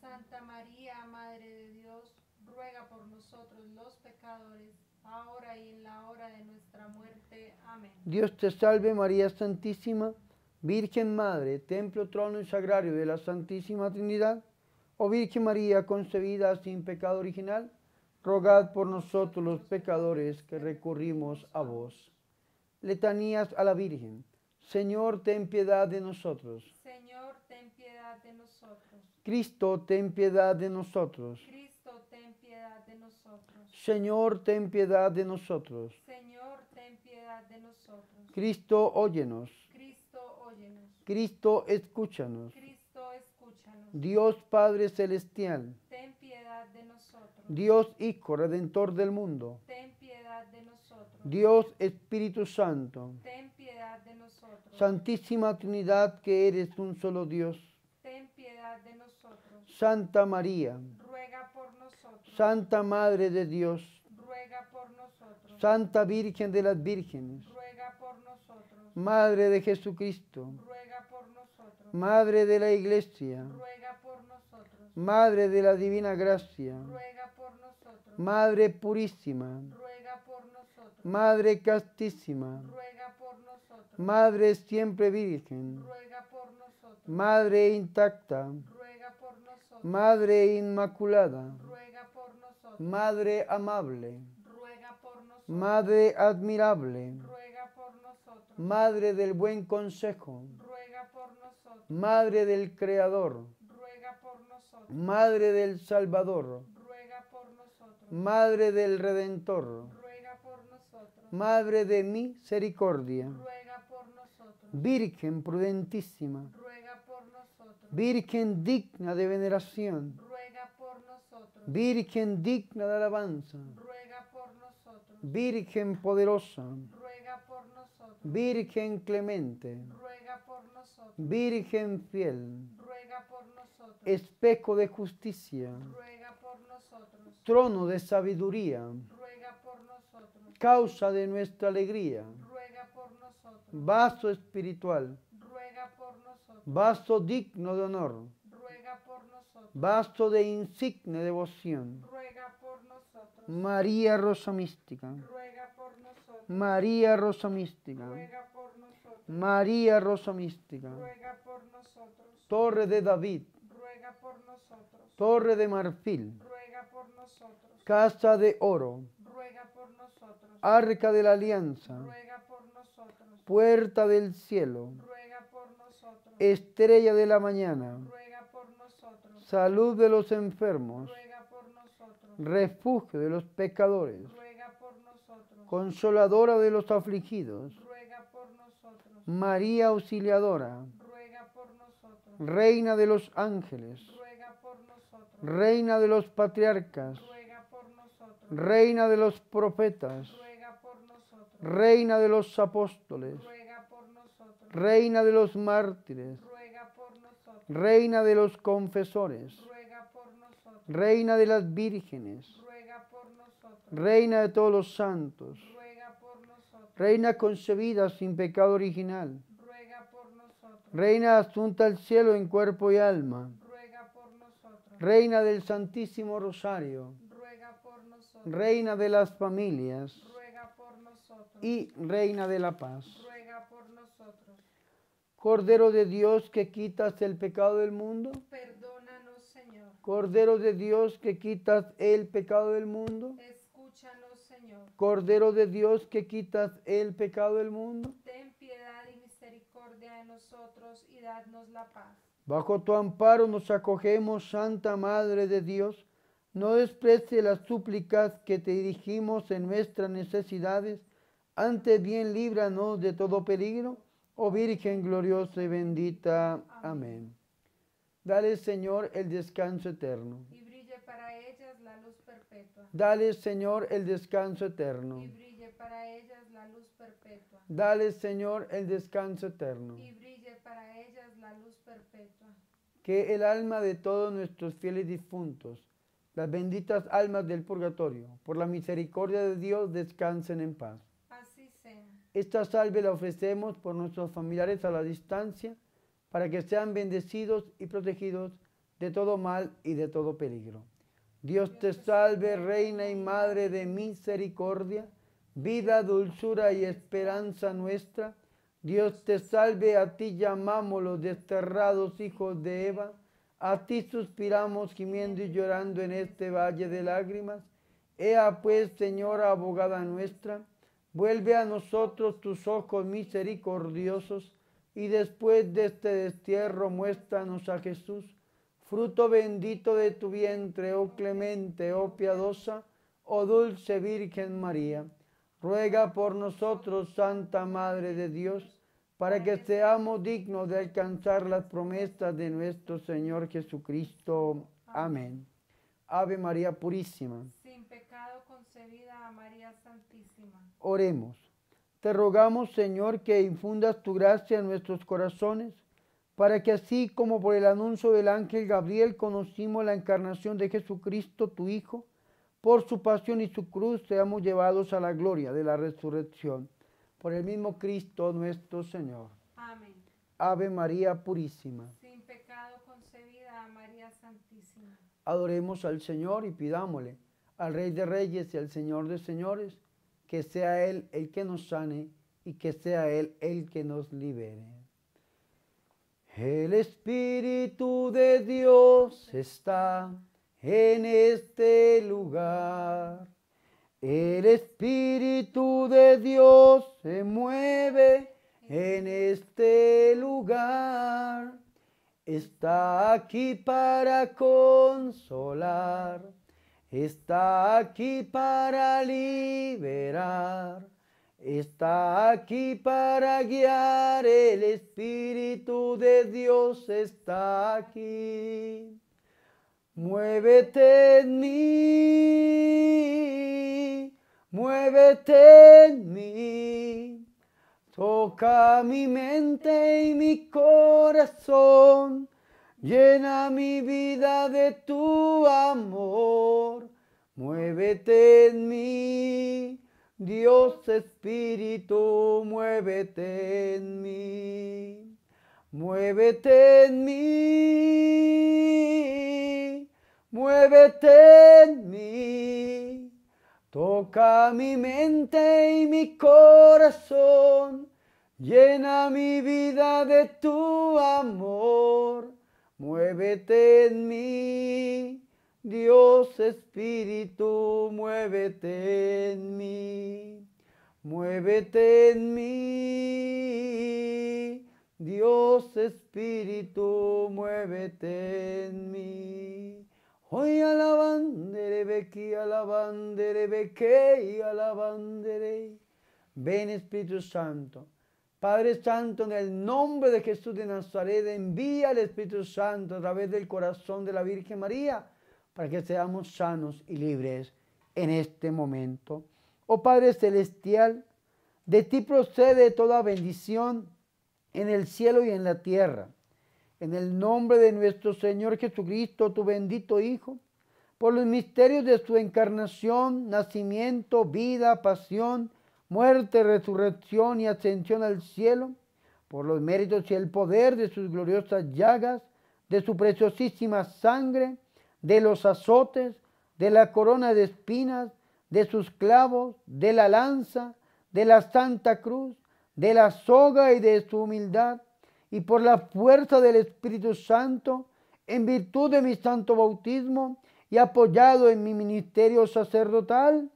Santa María, Madre de Dios, ruega por nosotros los pecadores, ahora y en la hora de nuestra muerte. Amén. Dios te salve María Santísima, Virgen Madre, templo, trono y sagrario de la Santísima Trinidad. Oh Virgen María concebida sin pecado original, rogad por nosotros los pecadores que recurrimos a vos. Letanías a la Virgen. Señor, ten piedad de nosotros. Señor, ten piedad de nosotros. Cristo, ten piedad de nosotros. Cristo, ten piedad de nosotros. Señor, ten piedad de nosotros. Señor, ten piedad de nosotros. Cristo, óyenos. Cristo, óyenos. Cristo, escúchanos. Cristo, escúchanos. Dios Padre Celestial, Ten piedad de nosotros. Dios Hijo Redentor del mundo, Ten piedad de nosotros. Dios Espíritu Santo, Ten piedad de nosotros. Santísima Trinidad que eres un solo Dios, Ten piedad de nosotros. Santa María, Ruega por nosotros. Santa Madre de Dios, Ruega por nosotros. Santa Virgen de las Vírgenes, Ruega por nosotros. Madre de Jesucristo, Ruega por nosotros. Madre de la Iglesia, Ruega por nosotros. Madre de la Divina Gracia, Ruega. Madre Purísima, Ruega por nosotros. Madre Castísima, Ruega por nosotros. Madre Siempre Virgen, Ruega por nosotros. Madre intacta, Ruega por nosotros. Madre Inmaculada, Ruega por nosotros. Madre amable, Ruega por nosotros. Madre admirable, Ruega por nosotros. Madre del buen consejo, Ruega por nosotros. Madre del Creador, Ruega por nosotros. Madre del Salvador. Madre del Redentor, Ruega por nosotros. Madre de misericordia, Ruega por nosotros. Virgen prudentísima, Ruega por nosotros. Virgen digna de veneración, Ruega por nosotros. Virgen digna de alabanza, Ruega por nosotros. Virgen poderosa, Ruega por nosotros. Virgen clemente, Ruega por nosotros. Virgen fiel, Ruega por nosotros. espejo de justicia, Ruega. Trono de sabiduría, Ruega por nosotros. causa de nuestra alegría, Ruega por nosotros. vaso espiritual, Ruega por nosotros. vaso digno de honor, Ruega por nosotros. vaso de insigne devoción. Ruega por nosotros. María Rosa Mística, Ruega por nosotros. María Rosa Mística, Ruega por nosotros. María Rosa Mística, Ruega por nosotros. Torre de David, Ruega por nosotros. Torre de Marfil, Ruega nosotros. Casa de Oro, Ruega por nosotros. Arca de la Alianza, Ruega por nosotros. Puerta del Cielo, Ruega por nosotros. Estrella de la Mañana, Ruega por nosotros. Salud de los enfermos, Ruega por nosotros. refugio de los pecadores, Ruega por nosotros. consoladora de los afligidos, Ruega por nosotros. María Auxiliadora, Ruega por nosotros. Reina de los ángeles, Ruega. Reina de los patriarcas, Ruega por nosotros. Reina de los profetas, Ruega por nosotros. Reina de los apóstoles, Ruega por nosotros. Reina de los mártires, Ruega por nosotros. Reina de los confesores, Ruega por nosotros. Reina de las vírgenes, Ruega por nosotros. Reina de todos los santos, Ruega por nosotros. Reina concebida sin pecado original, Ruega por nosotros. Reina asunta al cielo en cuerpo y alma. Reina del Santísimo Rosario, Ruega por nosotros. Reina de las familias Ruega por nosotros. y Reina de la paz. Ruega por nosotros. Cordero de Dios que quitas el pecado del mundo, Perdónanos, Señor. Cordero de Dios que quitas el pecado del mundo, Escúchanos, Señor. Cordero de Dios que quitas el pecado del mundo. Ten piedad y misericordia de nosotros y dadnos la paz. Bajo tu amparo nos acogemos, Santa Madre de Dios. No desprecie las súplicas que te dirigimos en nuestras necesidades. Antes bien líbranos de todo peligro, oh Virgen gloriosa y bendita. Amén. Dale, Señor, el descanso eterno. Y brille para ellas la luz perpetua. Dale, Señor, el descanso eterno. Y brille para ellas la luz perpetua. Dale, Señor, el descanso eterno. Y brille para ellas la luz perpetua. Que el alma de todos nuestros fieles difuntos, las benditas almas del purgatorio, por la misericordia de Dios, descansen en paz. Así sea. Esta salve la ofrecemos por nuestros familiares a la distancia, para que sean bendecidos y protegidos de todo mal y de todo peligro. Dios te salve, Reina y Madre de misericordia, vida, dulzura y esperanza nuestra. Dios te salve, a ti llamamos los desterrados hijos de Eva, a ti suspiramos gimiendo y llorando en este valle de lágrimas. Ea pues, Señora abogada nuestra, vuelve a nosotros tus ojos misericordiosos y después de este destierro muéstranos a Jesús, fruto bendito de tu vientre, oh clemente, oh piadosa, oh dulce Virgen María. Ruega por nosotros, Santa Madre de Dios, para que seamos dignos de alcanzar las promesas de nuestro Señor Jesucristo. Amén. Ave María Purísima. Sin pecado concebida a María Santísima. Oremos. Te rogamos, Señor, que infundas tu gracia en nuestros corazones, para que así como por el anuncio del ángel Gabriel conocimos la encarnación de Jesucristo, tu Hijo, por su pasión y su cruz seamos llevados a la gloria de la resurrección. Por el mismo Cristo nuestro Señor. Amén. Ave María Purísima. Sin pecado concebida María Santísima. Adoremos al Señor y pidámosle al Rey de Reyes y al Señor de Señores, que sea Él el que nos sane y que sea Él el que nos libere. El Espíritu de Dios está en este lugar. El Espíritu de Dios se mueve en este lugar. Está aquí para consolar. Está aquí para liberar. Está aquí para guiar. El Espíritu de Dios está aquí. Muévete en mí, muévete en mí, toca mi mente y mi corazón, Llena mi vida de tu amor, muévete en mí. Dios Espíritu, muévete en mí. Muévete en mí, muévete en mí. Toca mi mente y mi corazón, llena mi vida de tu amor. Muévete en mí, Dios Espíritu, muévete en mí. Muévete en mí, Dios Espíritu, muévete en mí. Hoy alabandere, bequi, alabandere, beque, alabandere. Ven Espíritu Santo. Padre Santo, en el nombre de Jesús de Nazaret, envía al Espíritu Santo a través del corazón de la Virgen María para que seamos sanos y libres en este momento. Oh Padre Celestial, de ti procede toda bendición en el cielo y en la tierra. En el nombre de nuestro Señor Jesucristo, tu bendito Hijo, por los misterios de su encarnación, nacimiento, vida, pasión, muerte, resurrección y ascensión al cielo, por los méritos y el poder de sus gloriosas llagas, de su preciosísima sangre, de los azotes, de la corona de espinas, de sus clavos, de la lanza, de la santa cruz, de la soga y de su humildad, y por la fuerza del Espíritu Santo, en virtud de mi santo bautismo y apoyado en mi ministerio sacerdotal,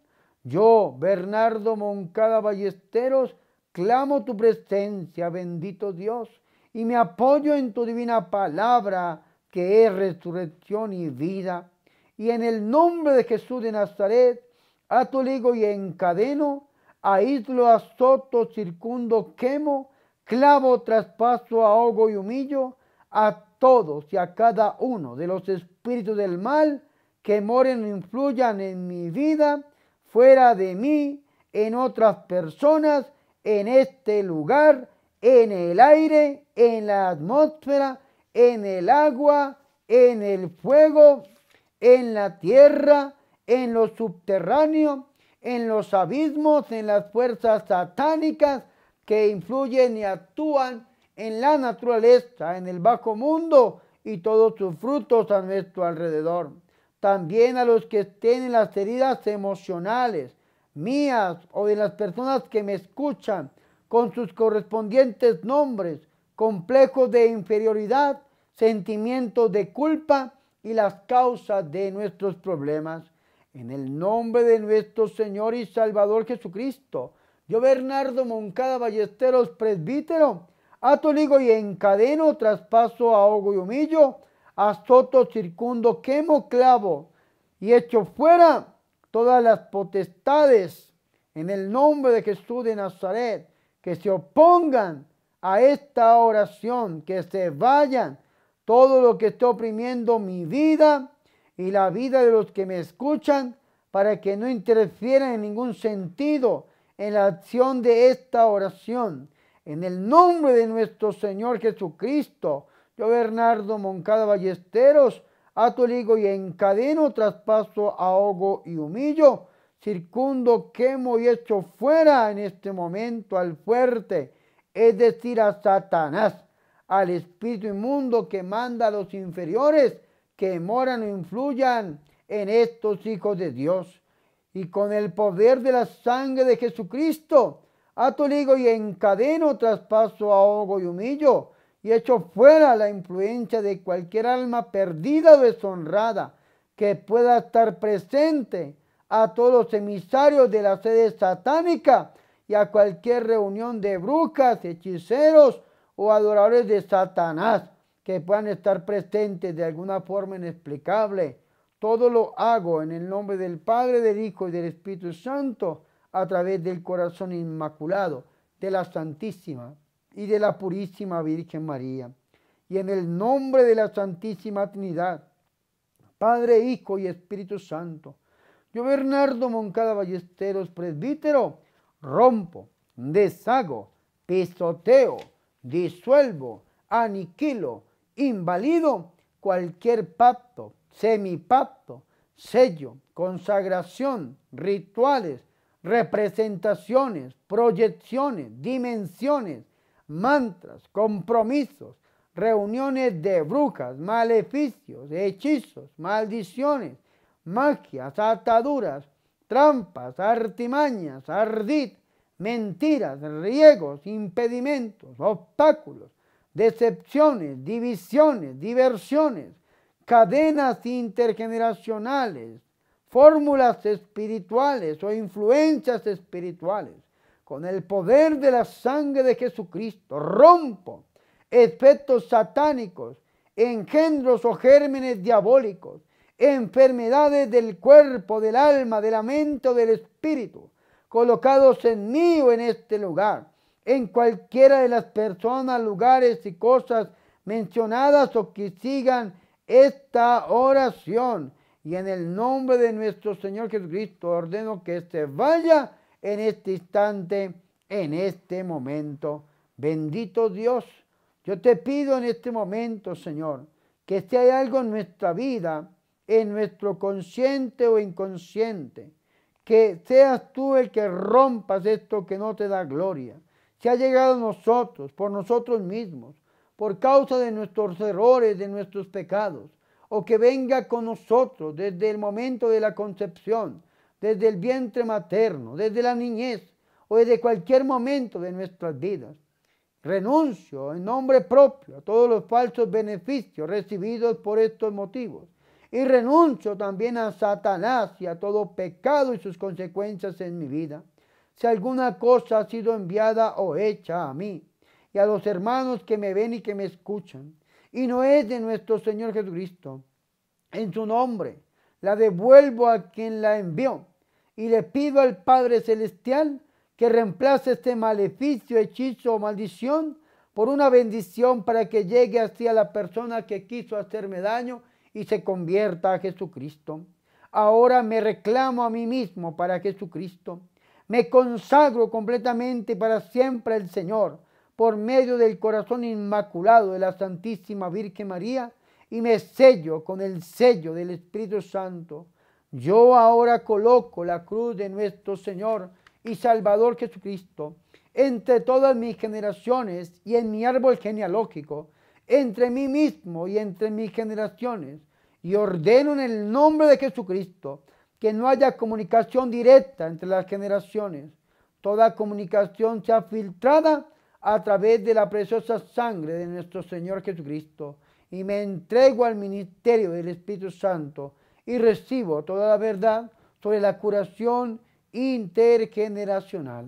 yo, Bernardo Moncada Ballesteros, clamo tu presencia, bendito Dios, y me apoyo en tu divina palabra, que es resurrección y vida. Y en el nombre de Jesús de Nazaret, ato ligo y encadeno, aíslo, azoto, circundo, quemo, clavo, traspaso, ahogo y humillo a todos y a cada uno de los espíritus del mal que moren o influyan en mi vida, fuera de mí, en otras personas, en este lugar, en el aire, en la atmósfera, en el agua, en el fuego, en la tierra, en lo subterráneo, en los abismos, en las fuerzas satánicas, que influyen y actúan en la naturaleza, en el bajo mundo y todos sus frutos a nuestro alrededor. También a los que estén en las heridas emocionales mías o de las personas que me escuchan con sus correspondientes nombres, complejos de inferioridad, sentimientos de culpa y las causas de nuestros problemas. En el nombre de nuestro Señor y Salvador Jesucristo, yo, Bernardo Moncada Ballesteros, presbítero, ato ligo y encadeno, traspaso, ahogo y humillo, azoto, circundo, quemo, clavo y echo fuera todas las potestades en el nombre de Jesús de Nazaret que se opongan a esta oración, que se vayan. Todo lo que esté oprimiendo mi vida y la vida de los que me escuchan para que no interfieran en ningún sentido en la acción de esta oración. En el nombre de nuestro Señor Jesucristo, yo Bernardo Moncada Ballesteros, ato ligo y encadeno, traspaso, ahogo y humillo, circundo, quemo y echo fuera en este momento al fuerte, es decir, a Satanás, al espíritu inmundo que manda a los inferiores que moran o influyan en estos hijos de Dios. Y con el poder de la sangre de Jesucristo, ato ligo y encadeno, traspaso, ahogo y humillo, y echo fuera la influencia de cualquier alma perdida o deshonrada que pueda estar presente a todos los emisarios de la sede satánica y a cualquier reunión de brujas, hechiceros o adoradores de Satanás que puedan estar presentes de alguna forma inexplicable todo lo hago en el nombre del Padre, del Hijo y del Espíritu Santo a través del corazón inmaculado de la Santísima y de la Purísima Virgen María. Y en el nombre de la Santísima Trinidad, Padre, Hijo y Espíritu Santo, yo Bernardo Moncada Ballesteros, presbítero, rompo, deshago, pisoteo, disuelvo, aniquilo, invalido cualquier pacto, semipacto, sello, consagración, rituales, representaciones, proyecciones, dimensiones, mantras, compromisos, reuniones de brujas, maleficios, hechizos, maldiciones, magias, ataduras, trampas, artimañas, ardid, mentiras, riegos, impedimentos, obstáculos, decepciones, divisiones, diversiones, cadenas intergeneracionales, fórmulas espirituales o influencias espirituales. Con el poder de la sangre de Jesucristo, rompo efectos satánicos, engendros o gérmenes diabólicos, enfermedades del cuerpo, del alma, de la mente o del espíritu, colocados en mí o en este lugar, en cualquiera de las personas, lugares y cosas mencionadas o que sigan esta oración. Y en el nombre de nuestro Señor Jesucristo ordeno que se vaya en este instante, en este momento. Bendito Dios, yo te pido en este momento, Señor, que si hay algo en nuestra vida, en nuestro consciente o inconsciente, que seas tú el que rompas esto que no te da gloria. Si ha llegado a nosotros, por nosotros mismos, por causa de nuestros errores, de nuestros pecados, o que venga con nosotros desde el momento de la concepción, desde el vientre materno, desde la niñez o desde cualquier momento de nuestras vidas. Renuncio en nombre propio a todos los falsos beneficios recibidos por estos motivos. Y renuncio también a Satanás y a todo pecado y sus consecuencias en mi vida. Si alguna cosa ha sido enviada o hecha a mí y a los hermanos que me ven y que me escuchan, y no es de nuestro Señor Jesucristo, en su nombre la devuelvo a quien la envió y le pido al Padre Celestial que reemplace este maleficio, hechizo o maldición por una bendición para que llegue hacia la persona que quiso hacerme daño y se convierta a Jesucristo. Ahora me reclamo a mí mismo para Jesucristo. Me consagro completamente para siempre al Señor por medio del corazón inmaculado de la Santísima Virgen María y me sello con el sello del Espíritu Santo. Yo ahora coloco la cruz de nuestro Señor y Salvador Jesucristo entre todas mis generaciones y en mi árbol genealógico, entre mí mismo y entre mis generaciones, y ordeno en el nombre de Jesucristo que no haya comunicación directa entre las generaciones. Toda comunicación sea filtrada a través de la preciosa sangre de nuestro Señor Jesucristo. Y me entrego al ministerio del Espíritu Santo y recibo toda la verdad sobre la curación intergeneracional.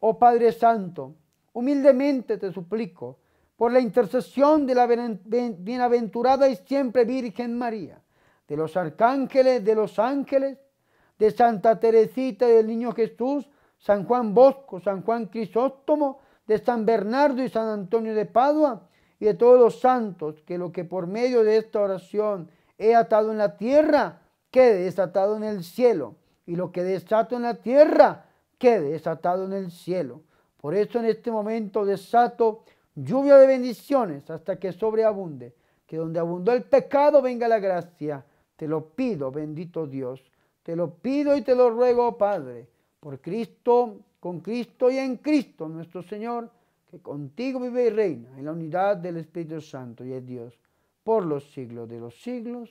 Oh Padre Santo, humildemente te suplico por la intercesión de la bienaventurada y siempre Virgen María, de los arcángeles, de los ángeles, de Santa Teresita y del Niño Jesús, San Juan Bosco, San Juan Crisóstomo, de San Bernardo y San Antonio de Padua, y de todos los santos, que lo que por medio de esta oración he atado en la tierra, quede desatado en el cielo y lo que desato en la tierra quede desatado en el cielo. Por eso en este momento desato lluvia de bendiciones hasta que sobreabunde. Que donde abundó el pecado venga la gracia. Te lo pido, bendito Dios. Te lo pido y te lo ruego, Padre, por Cristo, con Cristo y en Cristo nuestro Señor, que contigo vive y reina en la unidad del Espíritu Santo y es Dios por los siglos de los siglos.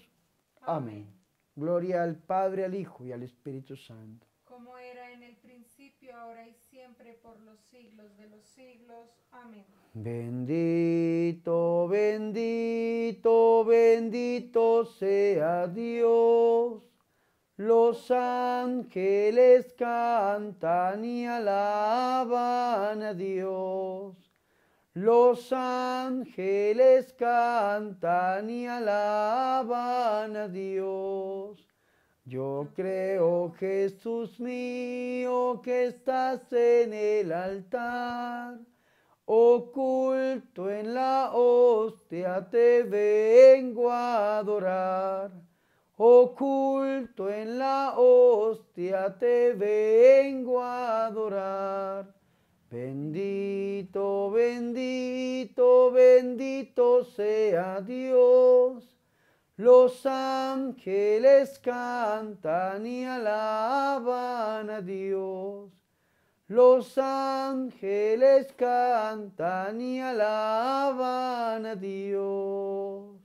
Amén. Gloria al Padre, al Hijo y al Espíritu Santo. Como era en el principio, ahora y siempre, por los siglos de los siglos. Amén. Bendito, bendito, bendito sea Dios. Los ángeles cantan y alaban a Dios. Los ángeles cantan y alaban a Dios. Yo creo, Jesús mío, que estás en el altar. Oculto en la hostia te vengo a adorar. Oculto en la hostia te vengo a adorar. Bendito, bendito, bendito sea Dios. Los ángeles cantan y alaban a Dios. Los ángeles cantan y alaban a Dios.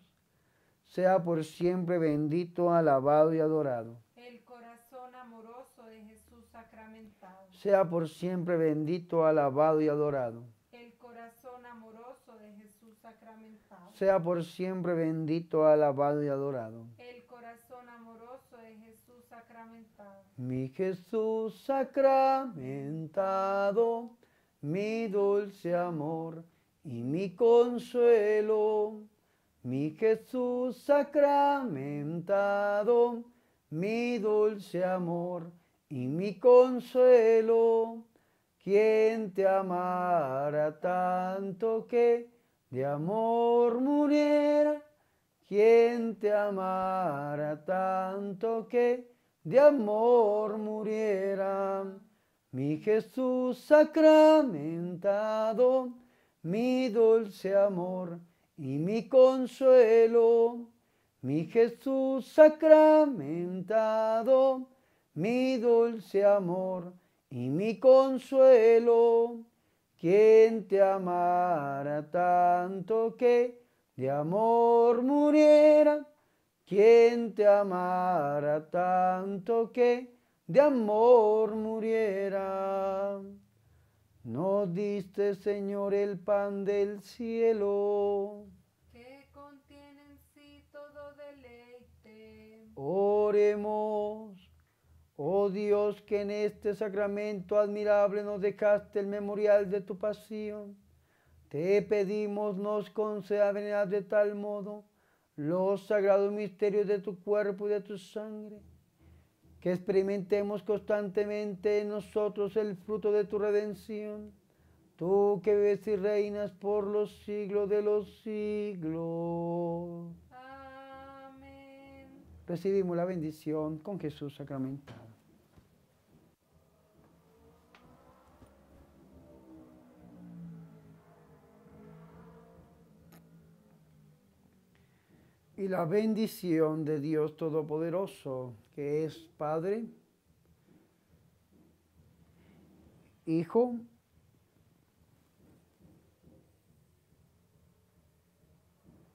Sea por siempre bendito, alabado y adorado. El corazón amoroso de Jesús sacramentado. Sea por siempre bendito, alabado y adorado. El corazón amoroso de Jesús sacramentado. Sea por siempre bendito, alabado y adorado. El corazón amoroso de Jesús sacramentado. Mi Jesús sacramentado, mi dulce amor y mi consuelo. Mi Jesús sacramentado, mi dulce amor y mi consuelo. Quien te amara tanto que de amor muriera, quien te amara tanto que de amor muriera. Mi Jesús sacramentado, mi dulce amor y mi consuelo. Mi Jesús sacramentado, mi dulce amor y mi consuelo. Quien te amara tanto que de amor muriera, quien te amara tanto que de amor muriera. No diste, Señor, el pan del cielo. Que contiene en sí todo deleite. Oremos. Oh Dios, que en este sacramento admirable nos dejaste el memorial de tu pasión. Te pedimos nos conceda venerar de tal modo los sagrados misterios de tu cuerpo y de tu sangre, que experimentemos constantemente en nosotros el fruto de tu redención. Tú que vives y reinas por los siglos de los siglos. Amén. Recibimos la bendición con Jesús sacramentado. Y la bendición de Dios Todopoderoso, que es Padre, Hijo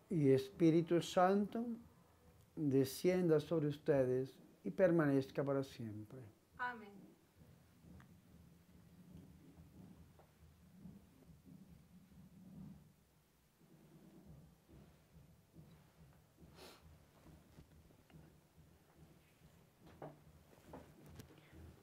y Espíritu Santo, descienda sobre ustedes y permanezca para siempre. Amén.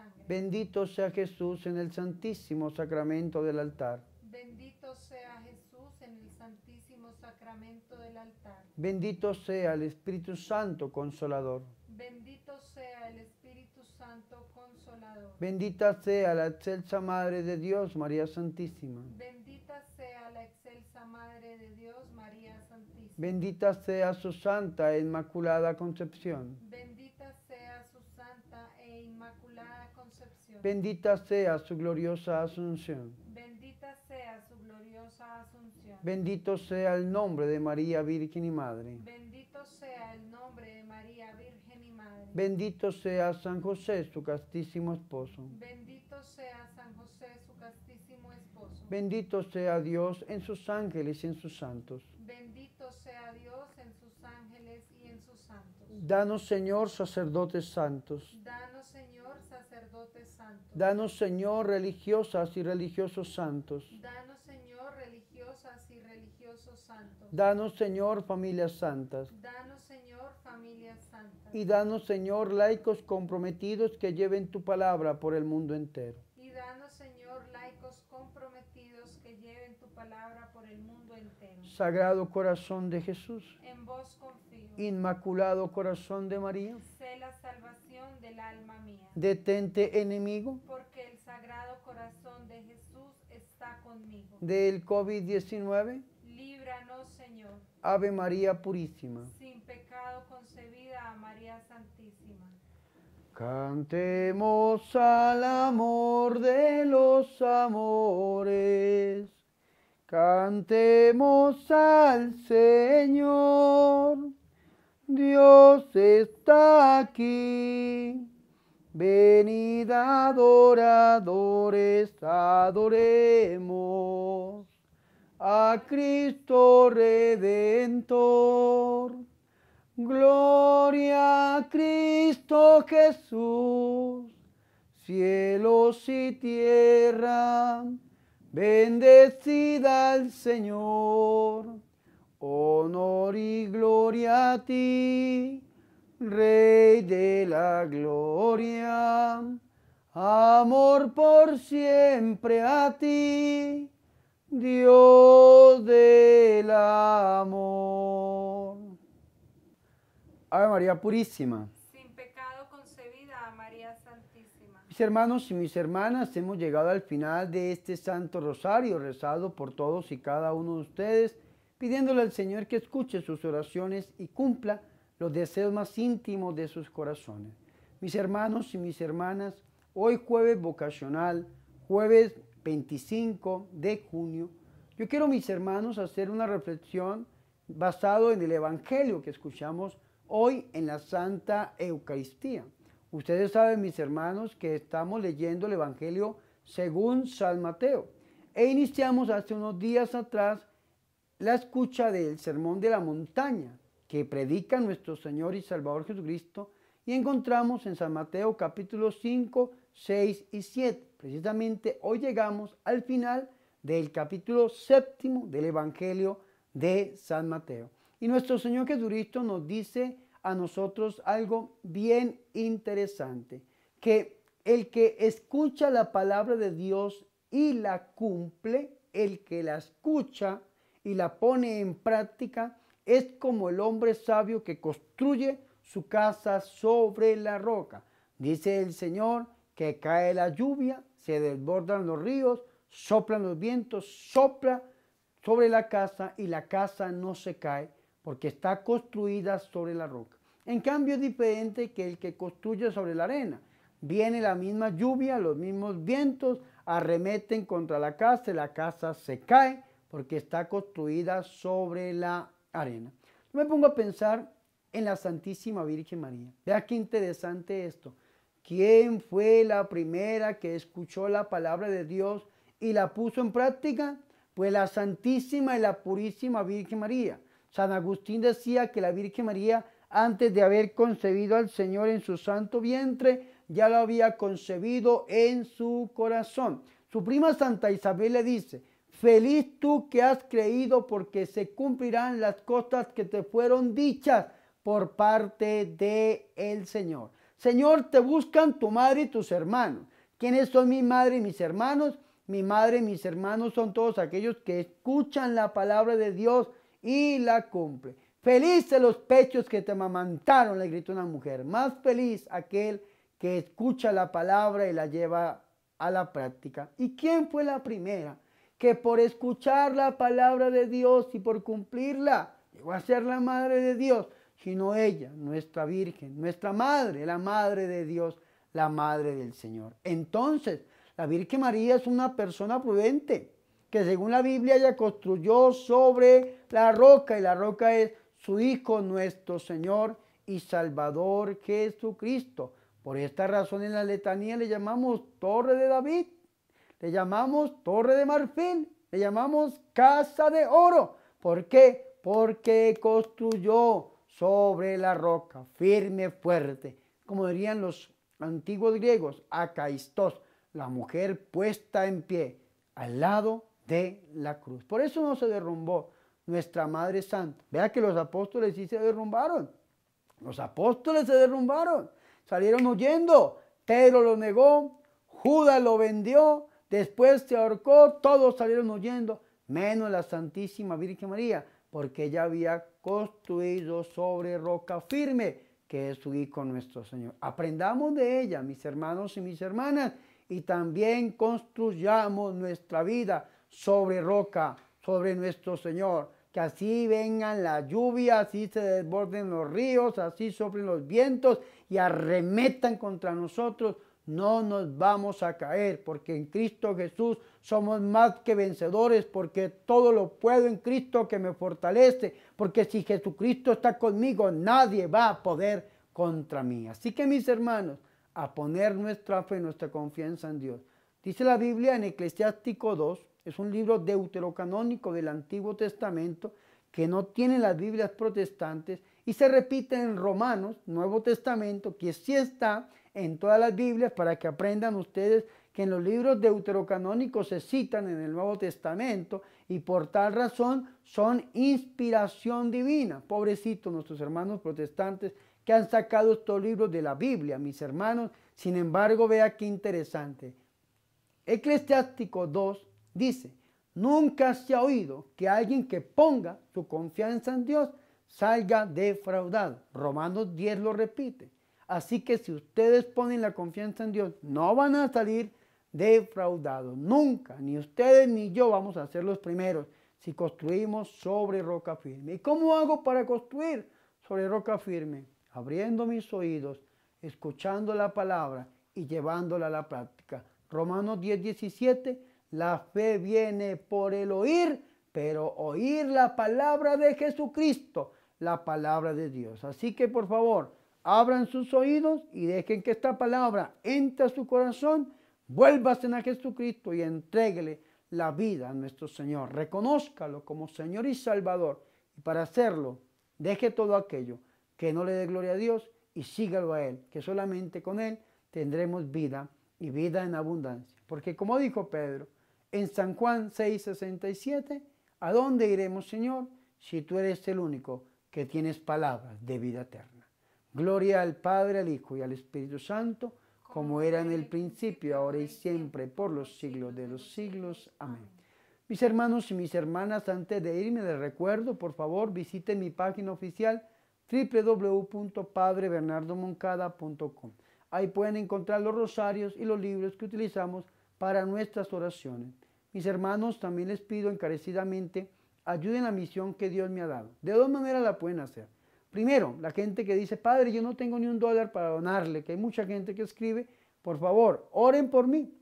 sangre. Bendito sea Jesús en el santísimo sacramento del altar. Bendito sea Jesús en el santísimo sacramento del altar. Bendito sea el Espíritu Santo consolador. Bendito sea el Espíritu Santo consolador. Bendita sea la excelsa Madre de Dios, María Santísima. Bendita sea la excelsa Madre de Dios, María Santísima. Bendita sea su santa e inmaculada concepción. Bendita sea su gloriosa asunción. Bendita sea su gloriosa asunción. Bendito sea el nombre de María Virgen y Madre. Bendito sea el nombre de María Virgen y Madre. Bendito sea San José, su castísimo esposo. Bendito sea San José, su castísimo esposo. Bendito sea Dios en sus ángeles y en sus santos. Bendito sea Dios en sus ángeles y en sus santos. Danos, Señor, sacerdotes santos. Danos. Danos, Señor, religiosas y religiosos santos. Danos, Señor, religiosas y religiosos santos. Danos, Señor, familias santas. Danos, Señor, familias santas. Y danos, Señor, laicos comprometidos que lleven tu palabra por el mundo entero. Y danos, Señor, laicos comprometidos que lleven tu palabra por el mundo entero. Sagrado corazón de Jesús, En vos confío. Inmaculado corazón de María, Sé la salvación del alma mía. detente enemigo Porque el sagrado corazón de Jesús está conmigo. del COVID-19, Líbranos, Señor, Ave María Purísima. sin pecado concebida a María Santísima. Cantemos al amor de los amores. Cantemos al Señor. Dios está aquí. Venid adoradores, adoremos a Cristo Redentor. Gloria a Cristo Jesús, cielos y tierra, bendecida al Señor. Honor y gloria a ti, Rey de la gloria. Amor por siempre a ti, Dios del amor. Ave María Purísima. Sin pecado concebida a María Santísima. Mis hermanos y mis hermanas, hemos llegado al final de este Santo Rosario, rezado por todos y cada uno de ustedes, pidiéndole al Señor que escuche sus oraciones y cumpla los deseos más íntimos de sus corazones. Mis hermanos y mis hermanas, hoy jueves vocacional, jueves 25 de junio, yo quiero, mis hermanos, hacer una reflexión basado en el Evangelio que escuchamos hoy en la Santa Eucaristía. Ustedes saben, mis hermanos, que estamos leyendo el Evangelio según San Mateo. E iniciamos hace unos días atrás la escucha del Sermón de la Montaña que predica nuestro Señor y Salvador Jesucristo y encontramos en San Mateo capítulo 5, 6 y 7. Precisamente hoy llegamos al final del capítulo séptimo del Evangelio de San Mateo. Y nuestro Señor Jesucristo nos dice a nosotros algo bien interesante, que el que escucha la palabra de Dios y la cumple, el que la escucha y la pone en práctica, es como el hombre sabio que construye su casa sobre la roca. Dice el Señor que cae la lluvia, se desbordan los ríos, soplan los vientos, sopla sobre la casa y la casa no se cae porque está construida sobre la roca. En cambio es diferente que el que construye sobre la arena. Viene la misma lluvia, los mismos vientos, arremeten contra la casa y la casa se cae porque está construida sobre la arena. Me pongo a pensar en la Santísima Virgen María. Vea qué interesante esto. ¿Quién fue la primera que escuchó la palabra de Dios y la puso en práctica? Pues la Santísima y la Purísima Virgen María. San Agustín decía que la Virgen María, antes de haber concebido al Señor en su santo vientre, ya lo había concebido en su corazón. Su prima Santa Isabel le dice, feliz tú que has creído porque se cumplirán las cosas que te fueron dichas por parte de el Señor. Señor, te buscan tu madre y tus hermanos. ¿Quiénes son mi madre y mis hermanos? Mi madre y mis hermanos son todos aquellos que escuchan la palabra de Dios y la cumplen. Felices los pechos que te amamantaron, le gritó una mujer. Más feliz aquel que escucha la palabra y la lleva a la práctica. ¿Y quién fue la primera que por escuchar la palabra de Dios y por cumplirla llegó a ser la madre de Dios? Sino ella, nuestra Virgen, nuestra madre, la madre de Dios, la madre del Señor. Entonces, la Virgen María es una persona prudente que según la Biblia ella construyó sobre la roca y la roca es su Hijo nuestro Señor y Salvador Jesucristo. Por esta razón en la letanía le llamamos Torre de David, le llamamos Torre de Marfil, le llamamos Casa de Oro. ¿Por qué? Porque construyó sobre la roca, firme, fuerte, como dirían los antiguos griegos, acaistos, la mujer puesta en pie al lado de la cruz. Por eso no se derrumbó nuestra Madre Santa. Vea que los apóstoles sí se derrumbaron. Los apóstoles se derrumbaron, salieron huyendo. Pedro lo negó, Judas lo vendió, después se ahorcó, todos salieron huyendo. menos la Santísima Virgen María, porque ella había construido sobre roca firme, que es su Hijo nuestro Señor. Aprendamos de ella, mis hermanos y mis hermanas, y también construyamos nuestra vida sobre roca, sobre nuestro Señor. Que así vengan las lluvias, así se desborden los ríos, así soplen los vientos y arremetan contra nosotros no nos vamos a caer, porque en Cristo Jesús somos más que vencedores, porque todo lo puedo en Cristo que me fortalece, porque si Jesucristo está conmigo, nadie va a poder contra mí. Así que mis hermanos, a poner nuestra fe, nuestra confianza en Dios. Dice la Biblia en Eclesiástico 2, es un libro deuterocanónico del Antiguo Testamento que no tiene las Biblias protestantes y se repite en Romanos, Nuevo Testamento, que sí está en todas las Biblias para que aprendan ustedes que en los libros deuterocanónicos se citan en el Nuevo Testamento y por tal razón son inspiración divina. Pobrecitos nuestros hermanos protestantes que han sacado estos libros de la Biblia, mis hermanos. Sin embargo, vea qué interesante. Eclesiástico 2 dice, nunca se ha oído que alguien que ponga su confianza en Dios salga defraudado. Romanos 10 lo repite. Así que si ustedes ponen la confianza en Dios, no van a salir defraudados. Nunca, ni ustedes ni yo vamos a ser los primeros si construimos sobre roca firme. ¿Y cómo hago para construir sobre roca firme? Abriendo mis oídos, escuchando la palabra y llevándola a la práctica. Romanos 10, 17, la fe viene por el oír, pero oír la palabra de Jesucristo, la palabra de Dios. Así que por favor, abran sus oídos y dejen que esta palabra entre a su corazón, vuélvasen a Jesucristo y entréguele la vida a nuestro Señor. Reconózcalo como Señor y Salvador. Y para hacerlo, deje todo aquello que no le dé gloria a Dios y sígalo a Él, que solamente con Él tendremos vida y vida en abundancia. Porque como dijo Pedro en San Juan 6:67, ¿a dónde iremos, Señor, si tú eres el único que tienes palabras de vida eterna? Gloria al Padre, al Hijo y al Espíritu Santo, como era en el principio, ahora y siempre, por los siglos de los siglos. Amén. Mis hermanos y mis hermanas, antes de irme les recuerdo, por favor, visiten mi página oficial www.padrebernardomoncada.com. Ahí pueden encontrar los rosarios y los libros que utilizamos para nuestras oraciones. Mis hermanos, también les pido encarecidamente, ayuden a la misión que Dios me ha dado. De dos maneras la pueden hacer. Primero, la gente que dice, Padre, yo no tengo ni un dólar para donarle, que hay mucha gente que escribe, por favor, oren por mí.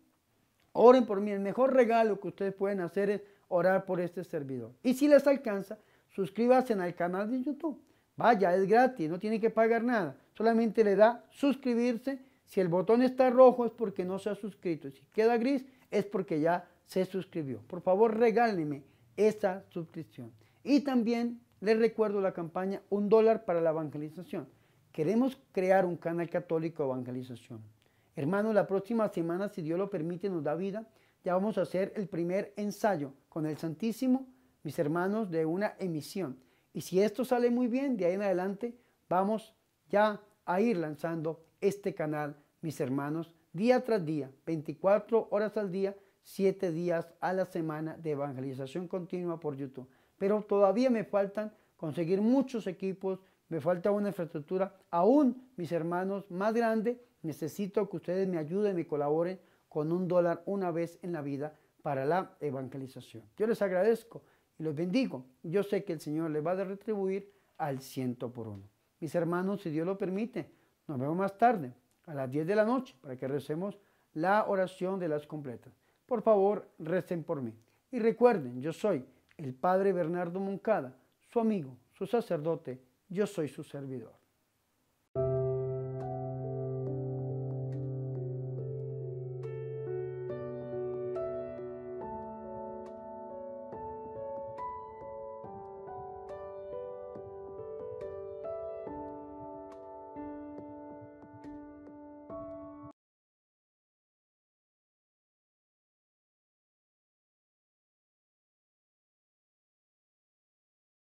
Oren por mí. El mejor regalo que ustedes pueden hacer es orar por este servidor. Y si les alcanza, suscríbanse al canal de YouTube. Vaya, es gratis, no tiene que pagar nada. Solamente le da suscribirse. Si el botón está rojo es porque no se ha suscrito. Si queda gris es porque ya se suscribió. Por favor, regálenme esta suscripción. Y también les recuerdo la campaña Un dólar para la evangelización. Queremos crear un canal católico de evangelización. Hermanos, la próxima semana, si Dios lo permite, nos da vida, ya vamos a hacer el primer ensayo con el Santísimo, mis hermanos, de una emisión. Y si esto sale muy bien, de ahí en adelante vamos ya a ir lanzando este canal, mis hermanos, día tras día, 24 horas al día, 7 días a la semana de evangelización continua por YouTube pero todavía me faltan conseguir muchos equipos, me falta una infraestructura, aún mis hermanos más grandes, necesito que ustedes me ayuden, me colaboren con un dólar una vez en la vida para la evangelización. Yo les agradezco y los bendigo. Yo sé que el Señor les va a retribuir al ciento por uno. Mis hermanos, si Dios lo permite, nos vemos más tarde, a las 10 de la noche, para que recemos la oración de las completas. Por favor, recen por mí. Y recuerden, yo soy el padre Bernardo Moncada, su amigo, su sacerdote, yo soy su servidor.